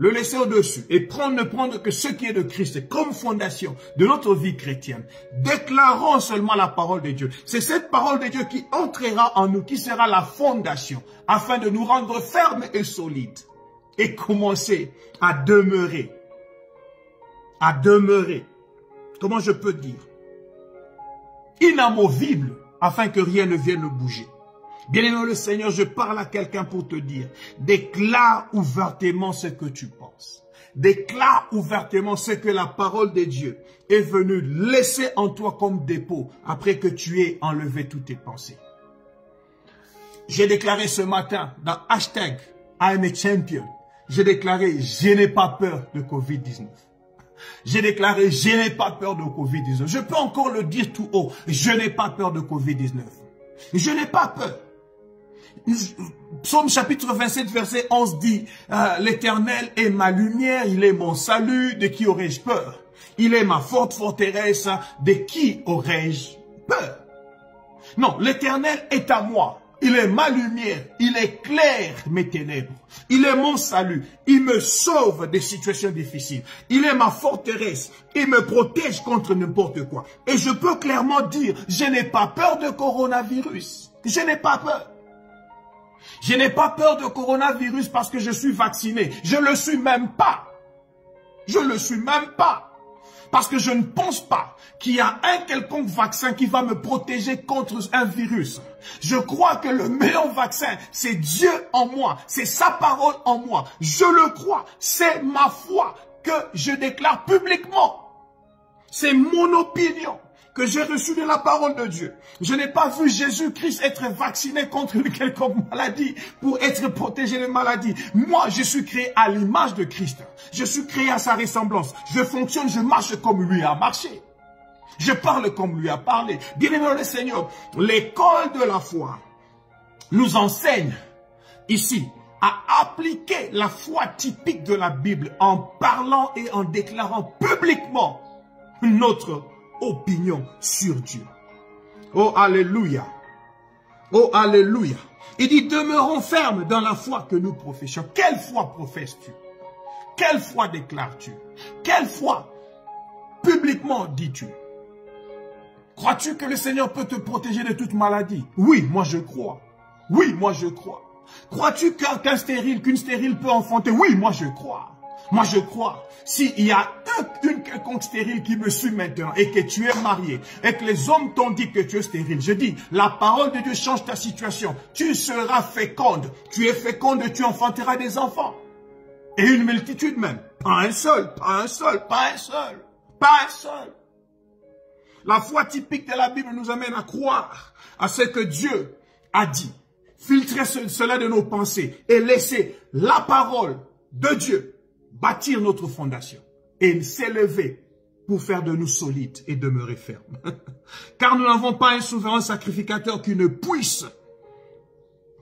le laisser au-dessus et prendre, ne prendre que ce qui est de Christ comme fondation de notre vie chrétienne. Déclarons seulement la parole de Dieu. C'est cette parole de Dieu qui entrera en nous, qui sera la fondation afin de nous rendre fermes et solides et commencer à demeurer. À demeurer. Comment je peux dire Inamovible afin que rien ne vienne bouger. Bien-aimé le Seigneur, je parle à quelqu'un pour te dire, déclare ouvertement ce que tu penses. Déclare ouvertement ce que la parole de Dieu est venue laisser en toi comme dépôt après que tu aies enlevé toutes tes pensées. J'ai déclaré ce matin dans hashtag I am a champion. J'ai déclaré, je n'ai pas peur de Covid-19. J'ai déclaré, je n'ai pas peur de Covid-19. Je peux encore le dire tout haut, je n'ai pas peur de Covid-19. Je n'ai pas peur. Psaume chapitre 27, verset 11 dit, euh, L'Éternel est ma lumière, il est mon salut, de qui aurais-je peur? Il est ma forte forteresse, de qui aurais-je peur? Non, l'Éternel est à moi. Il est ma lumière, il éclaire mes ténèbres. Il est mon salut, il me sauve des situations difficiles. Il est ma forteresse, il me protège contre n'importe quoi. Et je peux clairement dire, je n'ai pas peur de coronavirus. Je n'ai pas peur. Je n'ai pas peur de coronavirus parce que je suis vacciné. Je ne le suis même pas. Je ne le suis même pas. Parce que je ne pense pas qu'il y a un quelconque vaccin qui va me protéger contre un virus. Je crois que le meilleur vaccin, c'est Dieu en moi, c'est sa parole en moi. Je le crois, c'est ma foi que je déclare publiquement. C'est mon opinion que j'ai reçue de la parole de Dieu. Je n'ai pas vu Jésus-Christ être vacciné contre une quelconque maladie pour être protégé de maladie. Moi, je suis créé à l'image de Christ. Je suis créé à sa ressemblance. Je fonctionne, je marche comme lui a marché. Je parle comme lui a parlé. Bien-aimé le Seigneur, l'école de la foi nous enseigne ici à appliquer la foi typique de la Bible en parlant et en déclarant publiquement notre opinion sur Dieu. Oh, Alléluia. Oh, Alléluia. Il dit, demeurons fermes dans la foi que nous professons. Quelle foi professes-tu? Quelle foi déclares-tu? Quelle foi publiquement dis-tu? Crois-tu que le Seigneur peut te protéger de toute maladie? Oui, moi je crois. Oui, moi je crois. Crois-tu qu'un stérile, qu'une stérile peut enfanter? Oui, moi je crois. Moi je crois. S'il y a une quelconque stérile qui me suit maintenant et que tu es marié et que les hommes t'ont dit que tu es stérile, je dis, la parole de Dieu change ta situation. Tu seras féconde. Tu es féconde, tu enfanteras des enfants. Et une multitude même. Pas un seul, pas un seul, pas un seul, pas un seul. La foi typique de la Bible nous amène à croire à ce que Dieu a dit. Filtrer cela de nos pensées et laisser la parole de Dieu bâtir notre fondation et s'élever pour faire de nous solides et demeurer fermes. Car nous n'avons pas un souverain sacrificateur qui ne puisse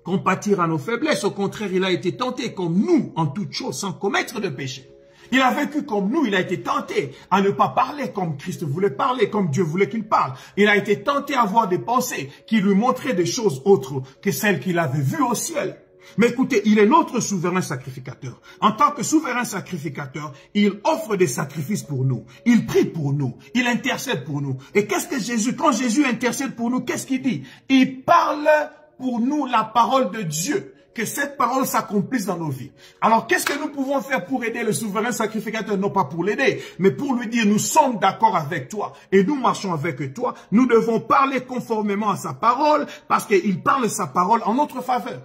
compatir à nos faiblesses. Au contraire, il a été tenté comme nous en toutes choses sans commettre de péché. Il a vécu comme nous, il a été tenté à ne pas parler comme Christ voulait parler, comme Dieu voulait qu'il parle. Il a été tenté à avoir des pensées qui lui montraient des choses autres que celles qu'il avait vues au ciel. Mais écoutez, il est notre souverain sacrificateur. En tant que souverain sacrificateur, il offre des sacrifices pour nous. Il prie pour nous. Il intercède pour nous. Et qu'est-ce que Jésus, quand Jésus intercède pour nous, qu'est-ce qu'il dit? Il parle pour nous la parole de Dieu. Que cette parole s'accomplisse dans nos vies. Alors, qu'est-ce que nous pouvons faire pour aider le souverain sacrificateur? Non pas pour l'aider, mais pour lui dire, nous sommes d'accord avec toi et nous marchons avec toi. Nous devons parler conformément à sa parole parce qu'il parle sa parole en notre faveur.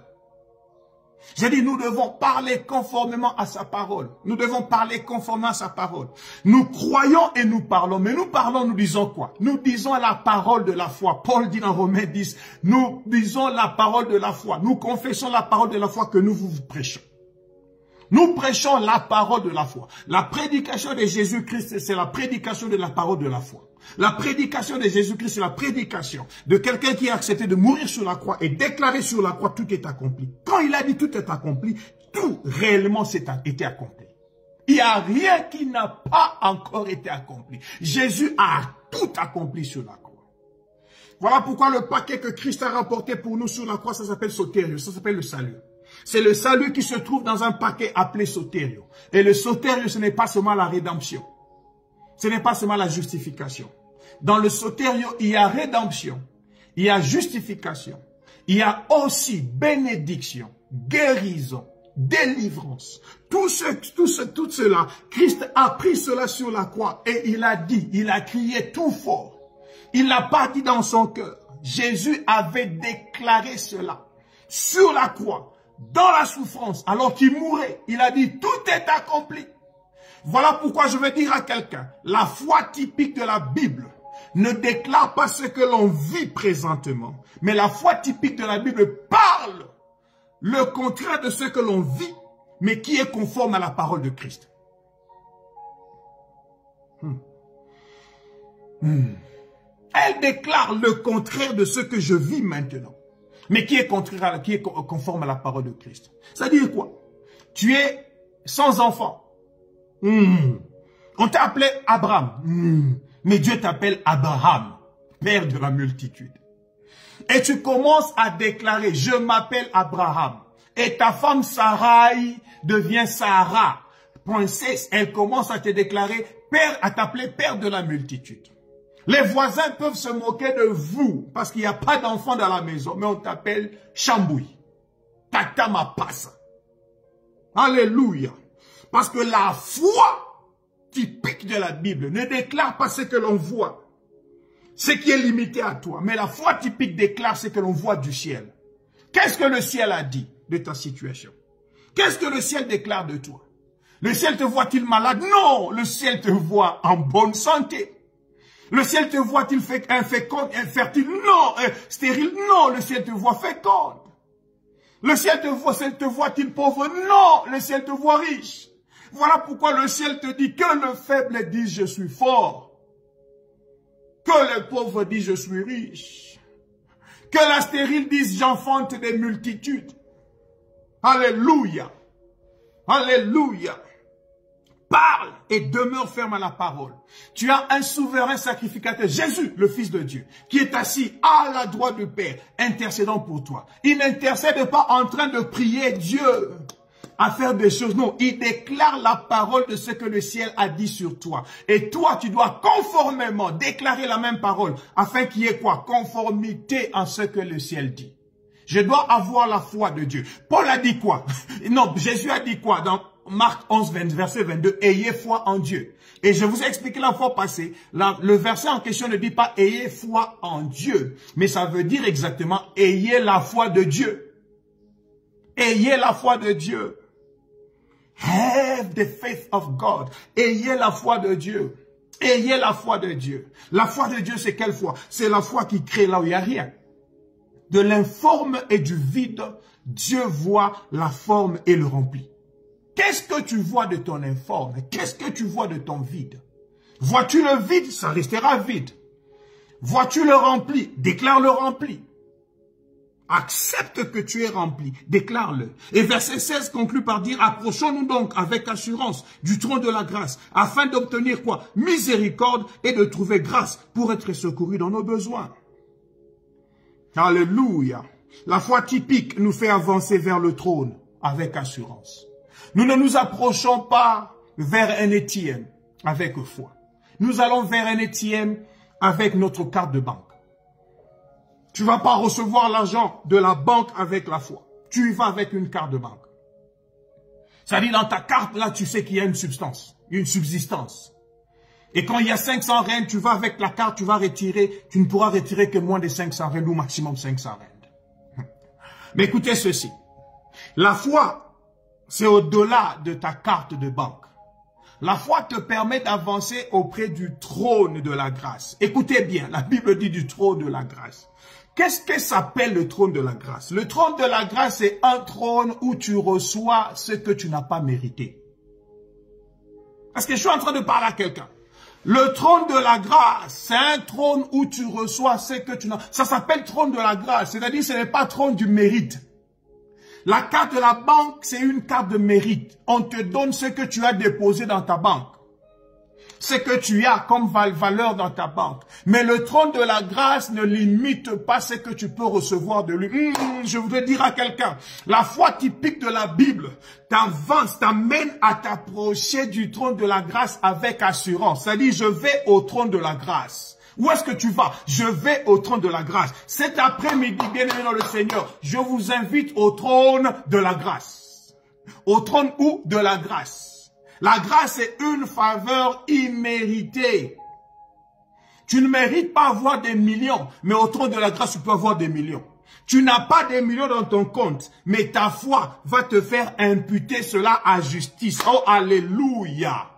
J'ai dit, nous devons parler conformément à sa parole. Nous devons parler conformément à sa parole. Nous croyons et nous parlons. Mais nous parlons, nous disons quoi? Nous disons la parole de la foi. Paul dit dans Romains 10, nous disons la parole de la foi. Nous confessons la parole de la foi que nous vous prêchons. Nous prêchons la parole de la foi. La prédication de Jésus-Christ, c'est la prédication de la parole de la foi. La prédication de Jésus-Christ, c'est la prédication de quelqu'un qui a accepté de mourir sur la croix et déclarer sur la croix tout est accompli. Quand il a dit tout est accompli, tout réellement s'est été accompli. Il n'y a rien qui n'a pas encore été accompli. Jésus a tout accompli sur la croix. Voilà pourquoi le paquet que Christ a rapporté pour nous sur la croix, ça s'appelle sotério, ça s'appelle le salut. C'est le salut qui se trouve dans un paquet appelé sotério. Et le sotério, ce n'est pas seulement la rédemption. Ce n'est pas seulement la justification. Dans le sotério, il y a rédemption, il y a justification, il y a aussi bénédiction, guérison, délivrance. Tout, ce, tout, ce, tout cela, Christ a pris cela sur la croix et il a dit, il a crié tout fort. Il l'a pas dans son cœur. Jésus avait déclaré cela sur la croix, dans la souffrance, alors qu'il mourait. Il a dit, tout est accompli. Voilà pourquoi je vais dire à quelqu'un, la foi typique de la Bible ne déclare pas ce que l'on vit présentement, mais la foi typique de la Bible parle le contraire de ce que l'on vit, mais qui est conforme à la parole de Christ. Hmm. Hmm. Elle déclare le contraire de ce que je vis maintenant, mais qui est, conforme à la parole de Christ? Ça dit quoi? Tu es sans enfant. Hmm. On t'a appelé Abraham. Hmm. Mais Dieu t'appelle Abraham, père de la multitude. Et tu commences à déclarer, je m'appelle Abraham. Et ta femme Sarai devient Sarah, princesse. Elle commence à te déclarer, père, à t'appeler père de la multitude. Les voisins peuvent se moquer de vous parce qu'il n'y a pas d'enfant dans la maison, mais on t'appelle Chambouille. Tata ma passe. Alléluia. Parce que la foi typique de la Bible ne déclare pas ce que l'on voit, ce qui est limité à toi. Mais la foi typique déclare ce que l'on voit du ciel. Qu'est-ce que le ciel a dit de ta situation? Qu'est-ce que le ciel déclare de toi? Le ciel te voit-il malade? Non, le ciel te voit en bonne santé. Le ciel te voit-il infécond, infertile Non, euh, stérile Non, le ciel te voit féconde. Le ciel te voit, te voit-il pauvre Non, le ciel te voit riche. Voilà pourquoi le ciel te dit que le faible dit je suis fort. Que le pauvre dit je suis riche. Que la stérile dise j'enfante des multitudes. Alléluia. Alléluia. Parle et demeure ferme à la parole. Tu as un souverain sacrificateur, Jésus, le Fils de Dieu, qui est assis à la droite du Père, intercédant pour toi. Il n'intercède pas en train de prier Dieu à faire des choses. Non, il déclare la parole de ce que le ciel a dit sur toi. Et toi, tu dois conformément déclarer la même parole, afin qu'il y ait quoi? Conformité en ce que le ciel dit. Je dois avoir la foi de Dieu. Paul a dit quoi? Non, Jésus a dit quoi Marc 11, verset 22 Ayez foi en Dieu. Et je vous ai expliqué la fois passée, le verset en question ne dit pas ayez foi en Dieu, mais ça veut dire exactement ayez la foi de Dieu. Ayez la foi de Dieu. Have the faith of God. Ayez la foi de Dieu. Ayez la foi de Dieu. La foi de Dieu, c'est quelle foi? C'est la foi qui crée là où il n'y a rien. De l'informe et du vide, Dieu voit la forme et le remplit. Qu'est-ce que tu vois de ton informe? Qu'est-ce que tu vois de ton vide? Vois-tu le vide? Ça restera vide. Vois-tu le rempli? Déclare le rempli. Accepte que tu es rempli, déclare-le. Et verset 16 conclut par dire, approchons-nous donc avec assurance du trône de la grâce, afin d'obtenir quoi? Miséricorde et de trouver grâce pour être secouru dans nos besoins. Alléluia. La foi typique nous fait avancer vers le trône avec assurance. Nous ne nous approchons pas vers un étienne avec foi. Nous allons vers un étienne avec notre carte de banque. Tu vas pas recevoir l'argent de la banque avec la foi. Tu y vas avec une carte de banque. Ça dit dans ta carte, là, tu sais qu'il y a une substance, une subsistance. Et quand il y a 500 reines, tu vas avec la carte, tu vas retirer, tu ne pourras retirer que moins de 500 reines ou maximum 500 reines. Mais écoutez ceci. La foi, c'est au-delà de ta carte de banque. La foi te permet d'avancer auprès du trône de la grâce. Écoutez bien, la Bible dit du trône de la grâce. Qu'est-ce que s'appelle le trône de la grâce? Le trône de la grâce, c'est un trône où tu reçois ce que tu n'as pas mérité. Parce que je suis en train de parler à quelqu'un. Le trône de la grâce, c'est un trône où tu reçois ce que tu n'as... Ça s'appelle trône de la grâce, c'est-à-dire ce n'est pas trône du mérite. La carte de la banque, c'est une carte de mérite. On te donne ce que tu as déposé dans ta banque ce que tu as comme valeur dans ta banque. Mais le trône de la grâce ne limite pas ce que tu peux recevoir de lui. Hmm, je voudrais dire à quelqu'un, la foi typique de la Bible t'avance, t'amène à t'approcher du trône de la grâce avec assurance. C'est-à-dire, je vais au trône de la grâce. Où est-ce que tu vas? Je vais au trône de la grâce. Cet après-midi, bien aimé dans le Seigneur, je vous invite au trône de la grâce. Au trône où? De la grâce. La grâce est une faveur imméritée. Tu ne mérites pas avoir des millions, mais au trône de la grâce, tu peux avoir des millions. Tu n'as pas des millions dans ton compte, mais ta foi va te faire imputer cela à justice. Oh, alléluia.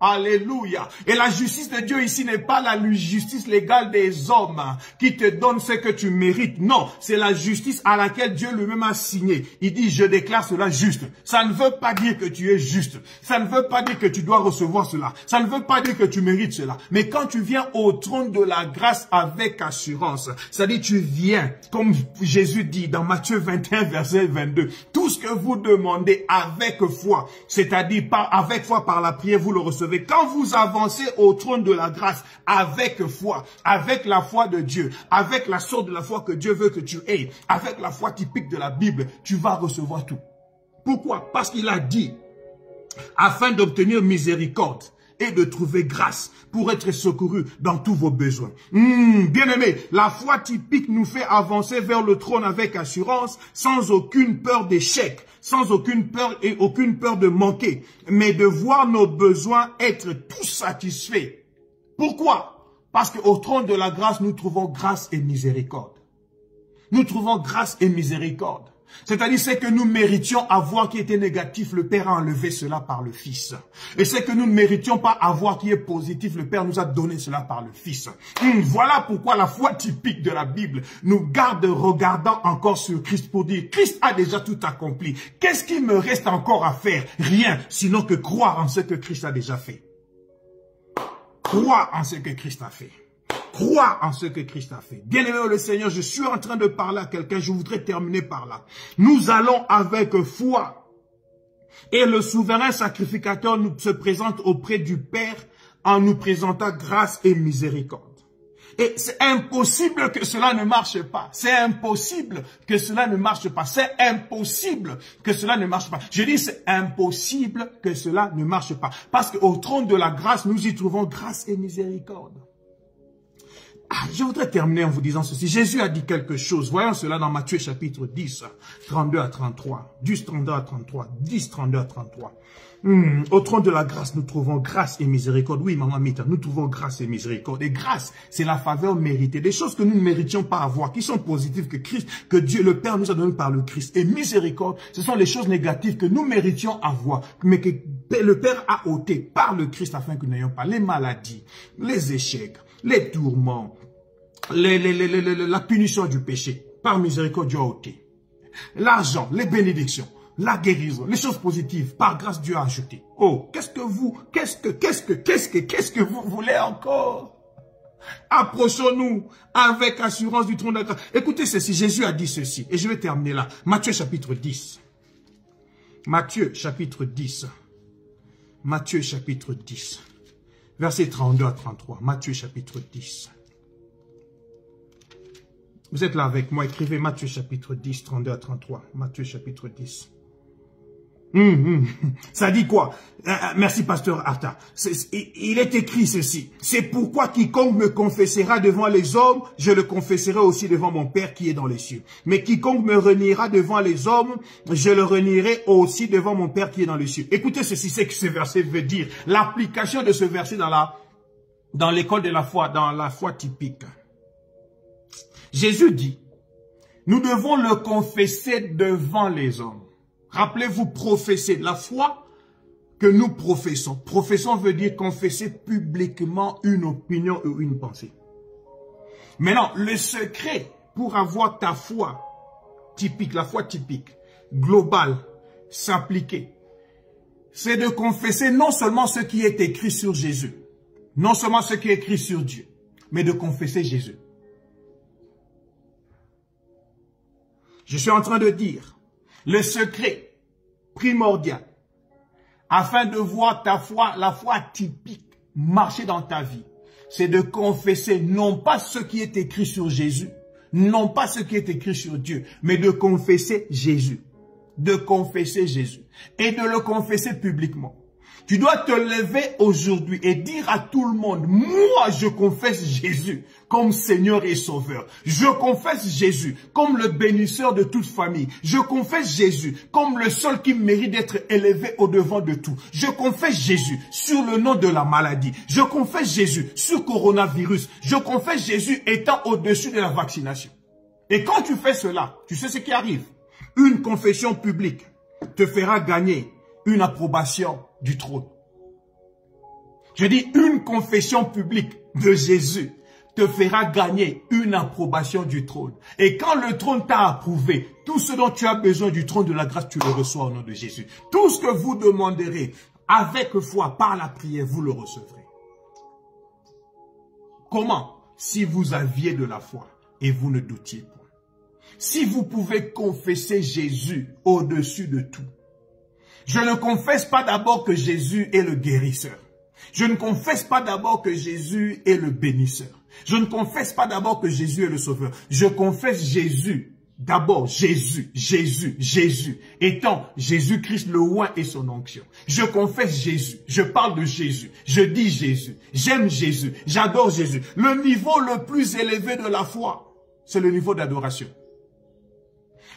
Alléluia. Et la justice de Dieu ici n'est pas la justice légale des hommes qui te donne ce que tu mérites. Non, c'est la justice à laquelle Dieu lui-même a signé. Il dit, je déclare cela juste. Ça ne veut pas dire que tu es juste. Ça ne veut pas dire que tu dois recevoir cela. Ça ne veut pas dire que tu mérites cela. Mais quand tu viens au trône de la grâce avec assurance, dit tu viens, comme Jésus dit dans Matthieu 21, verset 22, tout ce que vous demandez avec foi, c'est-à-dire avec foi par la prière, vous le recevez quand vous avancez au trône de la grâce avec foi, avec la foi de Dieu, avec la sorte de la foi que Dieu veut que tu aies, avec la foi typique de la Bible, tu vas recevoir tout. Pourquoi? Parce qu'il a dit, afin d'obtenir miséricorde et de trouver grâce pour être secouru dans tous vos besoins. Hmm, bien-aimé, la foi typique nous fait avancer vers le trône avec assurance, sans aucune peur d'échec, sans aucune peur et aucune peur de manquer, mais de voir nos besoins être tous satisfaits. Pourquoi? Parce qu'au trône de la grâce, nous trouvons grâce et miséricorde. Nous trouvons grâce et miséricorde. C'est-à-dire, c'est que nous méritions avoir qui était négatif, le Père a enlevé cela par le Fils. Et c'est que nous ne méritions pas avoir qui est positif, le Père nous a donné cela par le Fils. Hum, voilà pourquoi la foi typique de la Bible nous garde regardant encore sur Christ pour dire, Christ a déjà tout accompli. Qu'est-ce qu'il me reste encore à faire? Rien, sinon que croire en ce que Christ a déjà fait. Croire en ce que Christ a fait. Crois en ce que Christ a fait. Bien-aimé le Seigneur, je suis en train de parler à quelqu'un, je voudrais terminer par là. Nous allons avec foi. Et le souverain sacrificateur nous se présente auprès du Père en nous présentant grâce et miséricorde. Et c'est impossible que cela ne marche pas. C'est impossible que cela ne marche pas. C'est impossible que cela ne marche pas. Je dis c'est impossible que cela ne marche pas. Parce qu'au trône de la grâce, nous y trouvons grâce et miséricorde. Ah, je voudrais terminer en vous disant ceci. Jésus a dit quelque chose. Voyons cela dans Matthieu chapitre 10, 32 à 33. 10, 32 à 33. 10, 32 à 33. Hmm, au trône de la grâce, nous trouvons grâce et miséricorde. Oui, maman Mita, nous trouvons grâce et miséricorde. Et grâce, c'est la faveur méritée. Des choses que nous ne méritions pas avoir, qui sont positives, que Christ, que Dieu, le Père nous a donné par le Christ. Et miséricorde, ce sont les choses négatives que nous méritions avoir, mais que le Père a ôté par le Christ afin que nous n'ayons pas les maladies, les échecs, les tourments, la punition du péché. Par miséricorde, Dieu a ôté. L'argent, les bénédictions, la guérison, les choses positives, par grâce, Dieu a ajouté. Oh, qu'est-ce que vous, qu'est-ce que, qu'est-ce que, qu'est-ce que, qu'est-ce que vous voulez encore? Approchons-nous avec assurance du trône de grâce. Écoutez ceci, Jésus a dit ceci, et je vais terminer là. Matthieu chapitre 10. Matthieu chapitre 10. Matthieu chapitre 10. Verset 32 à 33. Matthieu chapitre 10. Vous êtes là avec moi, écrivez Matthieu chapitre 10, 32 à 33. Matthieu chapitre 10. Hum, hum. Ça dit quoi? Euh, euh, Merci pasteur Arta. il est écrit ceci. C'est pourquoi quiconque me confessera devant les hommes, je le confesserai aussi devant mon Père qui est dans les cieux. Mais quiconque me reniera devant les hommes, je le renierai aussi devant mon Père qui est dans les cieux. Écoutez ceci, c'est que ce verset veut dire. L'application de ce verset dans la dans l'école de la foi, dans la foi typique. Jésus dit, nous devons le confesser devant les hommes. Rappelez-vous, professer la foi que nous professons. Professons veut dire confesser publiquement une opinion ou une pensée. Maintenant, le secret pour avoir ta foi typique, la foi typique, globale, s'appliquer, c'est de confesser non seulement ce qui est écrit sur Jésus, non seulement ce qui est écrit sur Dieu, mais de confesser Jésus. Je suis en train de dire, le secret primordial, afin de voir ta foi, la foi typique, marcher dans ta vie, c'est de confesser non pas ce qui est écrit sur Jésus, non pas ce qui est écrit sur Dieu, mais de confesser Jésus. De confesser Jésus. Et de le confesser publiquement. Tu dois te lever aujourd'hui et dire à tout le monde, moi je confesse Jésus comme Seigneur et Sauveur. Je confesse Jésus comme le bénisseur de toute famille. Je confesse Jésus comme le seul qui mérite d'être élevé au devant de tout. Je confesse Jésus sur le nom de la maladie. Je confesse Jésus sur coronavirus. Je confesse Jésus étant au-dessus de la vaccination. Et quand tu fais cela, tu sais ce qui arrive? Une confession publique te fera gagner une approbation du trône. Je dis une confession publique de Jésus te fera gagner une approbation du trône. Et quand le trône t'a approuvé, tout ce dont tu as besoin du trône de la grâce, tu le reçois au nom de Jésus. Tout ce que vous demanderez avec foi, par la prière, vous le recevrez. Comment? Si vous aviez de la foi et vous ne doutiez pas. Si vous pouvez confesser Jésus au-dessus de tout, je ne confesse pas d'abord que Jésus est le guérisseur. Je ne confesse pas d'abord que Jésus est le bénisseur. Je ne confesse pas d'abord que Jésus est le sauveur. Je confesse Jésus D'abord, Jésus, Jésus, Jésus, étant Jésus-Christ le roi et son onction. Je confesse Jésus, je parle de Jésus, je dis Jésus, j'aime Jésus, j'adore Jésus. Le niveau le plus élevé de la foi, c'est le niveau d'adoration.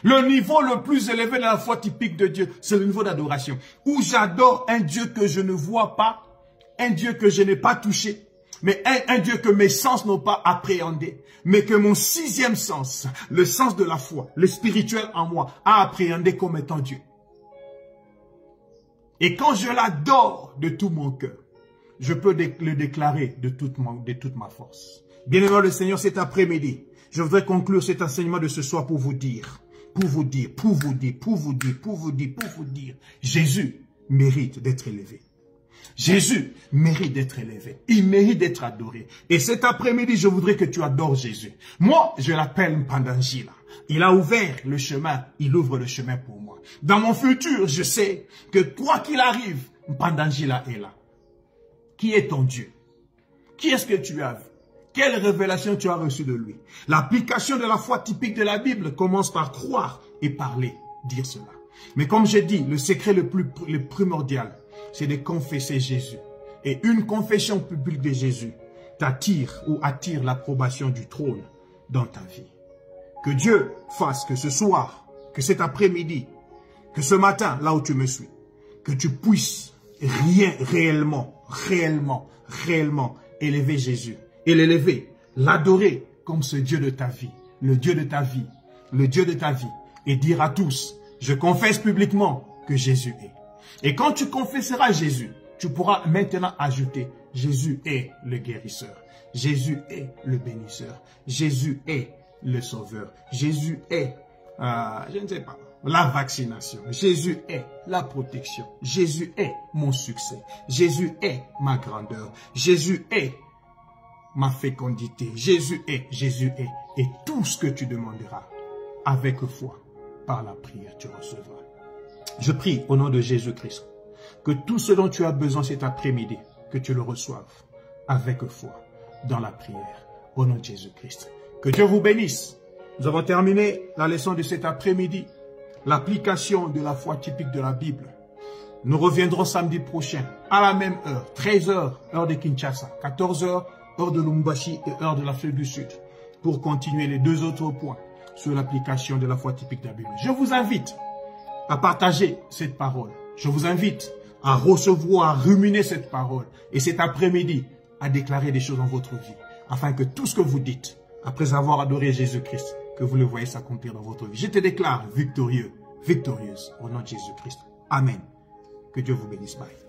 Le niveau le plus élevé de la foi typique de Dieu, c'est le niveau d'adoration. Où j'adore un Dieu que je ne vois pas, un Dieu que je n'ai pas touché, mais un, Dieu que mes sens n'ont pas appréhendé, mais que mon sixième sens, le sens de la foi, le spirituel en moi, a appréhendé comme étant Dieu. Et quand je l'adore de tout mon cœur, je peux le déclarer de toute, de toute ma force. Bien-aimé le Seigneur, cet après-midi, je voudrais conclure cet enseignement de ce soir pour vous dire, pour vous dire, pour vous dire, pour vous dire, pour vous dire, pour vous dire, Jésus mérite d'être élevé. Jésus mérite d'être élevé. Il mérite d'être adoré. Et cet après-midi, je voudrais que tu adores Jésus. Moi, je l'appelle Pandangila. Il a ouvert le chemin. Il ouvre le chemin pour moi. Dans mon futur, je sais que quoi qu'il arrive, Pandangila est là. Qui est ton Dieu? Qui est-ce que tu as vu? Quelle révélation tu as reçue de lui? L'application de la foi typique de la Bible commence par croire et parler, dire cela. Mais comme j'ai dit, le secret le plus primordial, c'est de confesser Jésus. Et une confession publique de Jésus t'attire ou attire l'approbation du trône dans ta vie. Que Dieu fasse que ce soir, que cet après-midi, que ce matin, là où tu me suis, que tu puisses rien réellement, réellement, réellement élever Jésus. Et l'élever, l'adorer comme ce Dieu de ta vie, le Dieu de ta vie, le Dieu de ta vie. Et dire à tous, je confesse publiquement que Jésus est. Et quand tu confesseras Jésus, tu pourras maintenant ajouter Jésus est le guérisseur. Jésus est le bénisseur. Jésus est le sauveur. Jésus est, euh, je ne sais pas, la vaccination. Jésus est la protection. Jésus est mon succès. Jésus est ma grandeur. Jésus est ma fécondité. Jésus est, Jésus est. Et tout ce que tu demanderas avec foi, par la prière, tu recevras. Je prie au nom de Jésus-Christ que tout ce dont tu as besoin cet après-midi, que tu le reçoives avec foi dans la prière au nom de Jésus-Christ. Que Dieu vous bénisse. Nous avons terminé la leçon de cet après-midi, l'application de la foi typique de la Bible. Nous reviendrons samedi prochain à la même heure, 13h, heure de Kinshasa, 14h, heure de Lumbashi et heure de l'Afrique du Sud, pour continuer les deux autres points sur l'application de la foi typique Bible. Je vous invite à partager cette parole. Je vous invite à recevoir, à ruminer cette parole et cet après-midi à déclarer des choses dans votre vie afin que tout ce que vous dites après avoir adoré Jésus-Christ, que vous le voyez s'accomplir dans votre vie. Je te déclare victorieux, victorieuse au nom de Jésus-Christ. Amen. Que Dieu vous bénisse. Bye.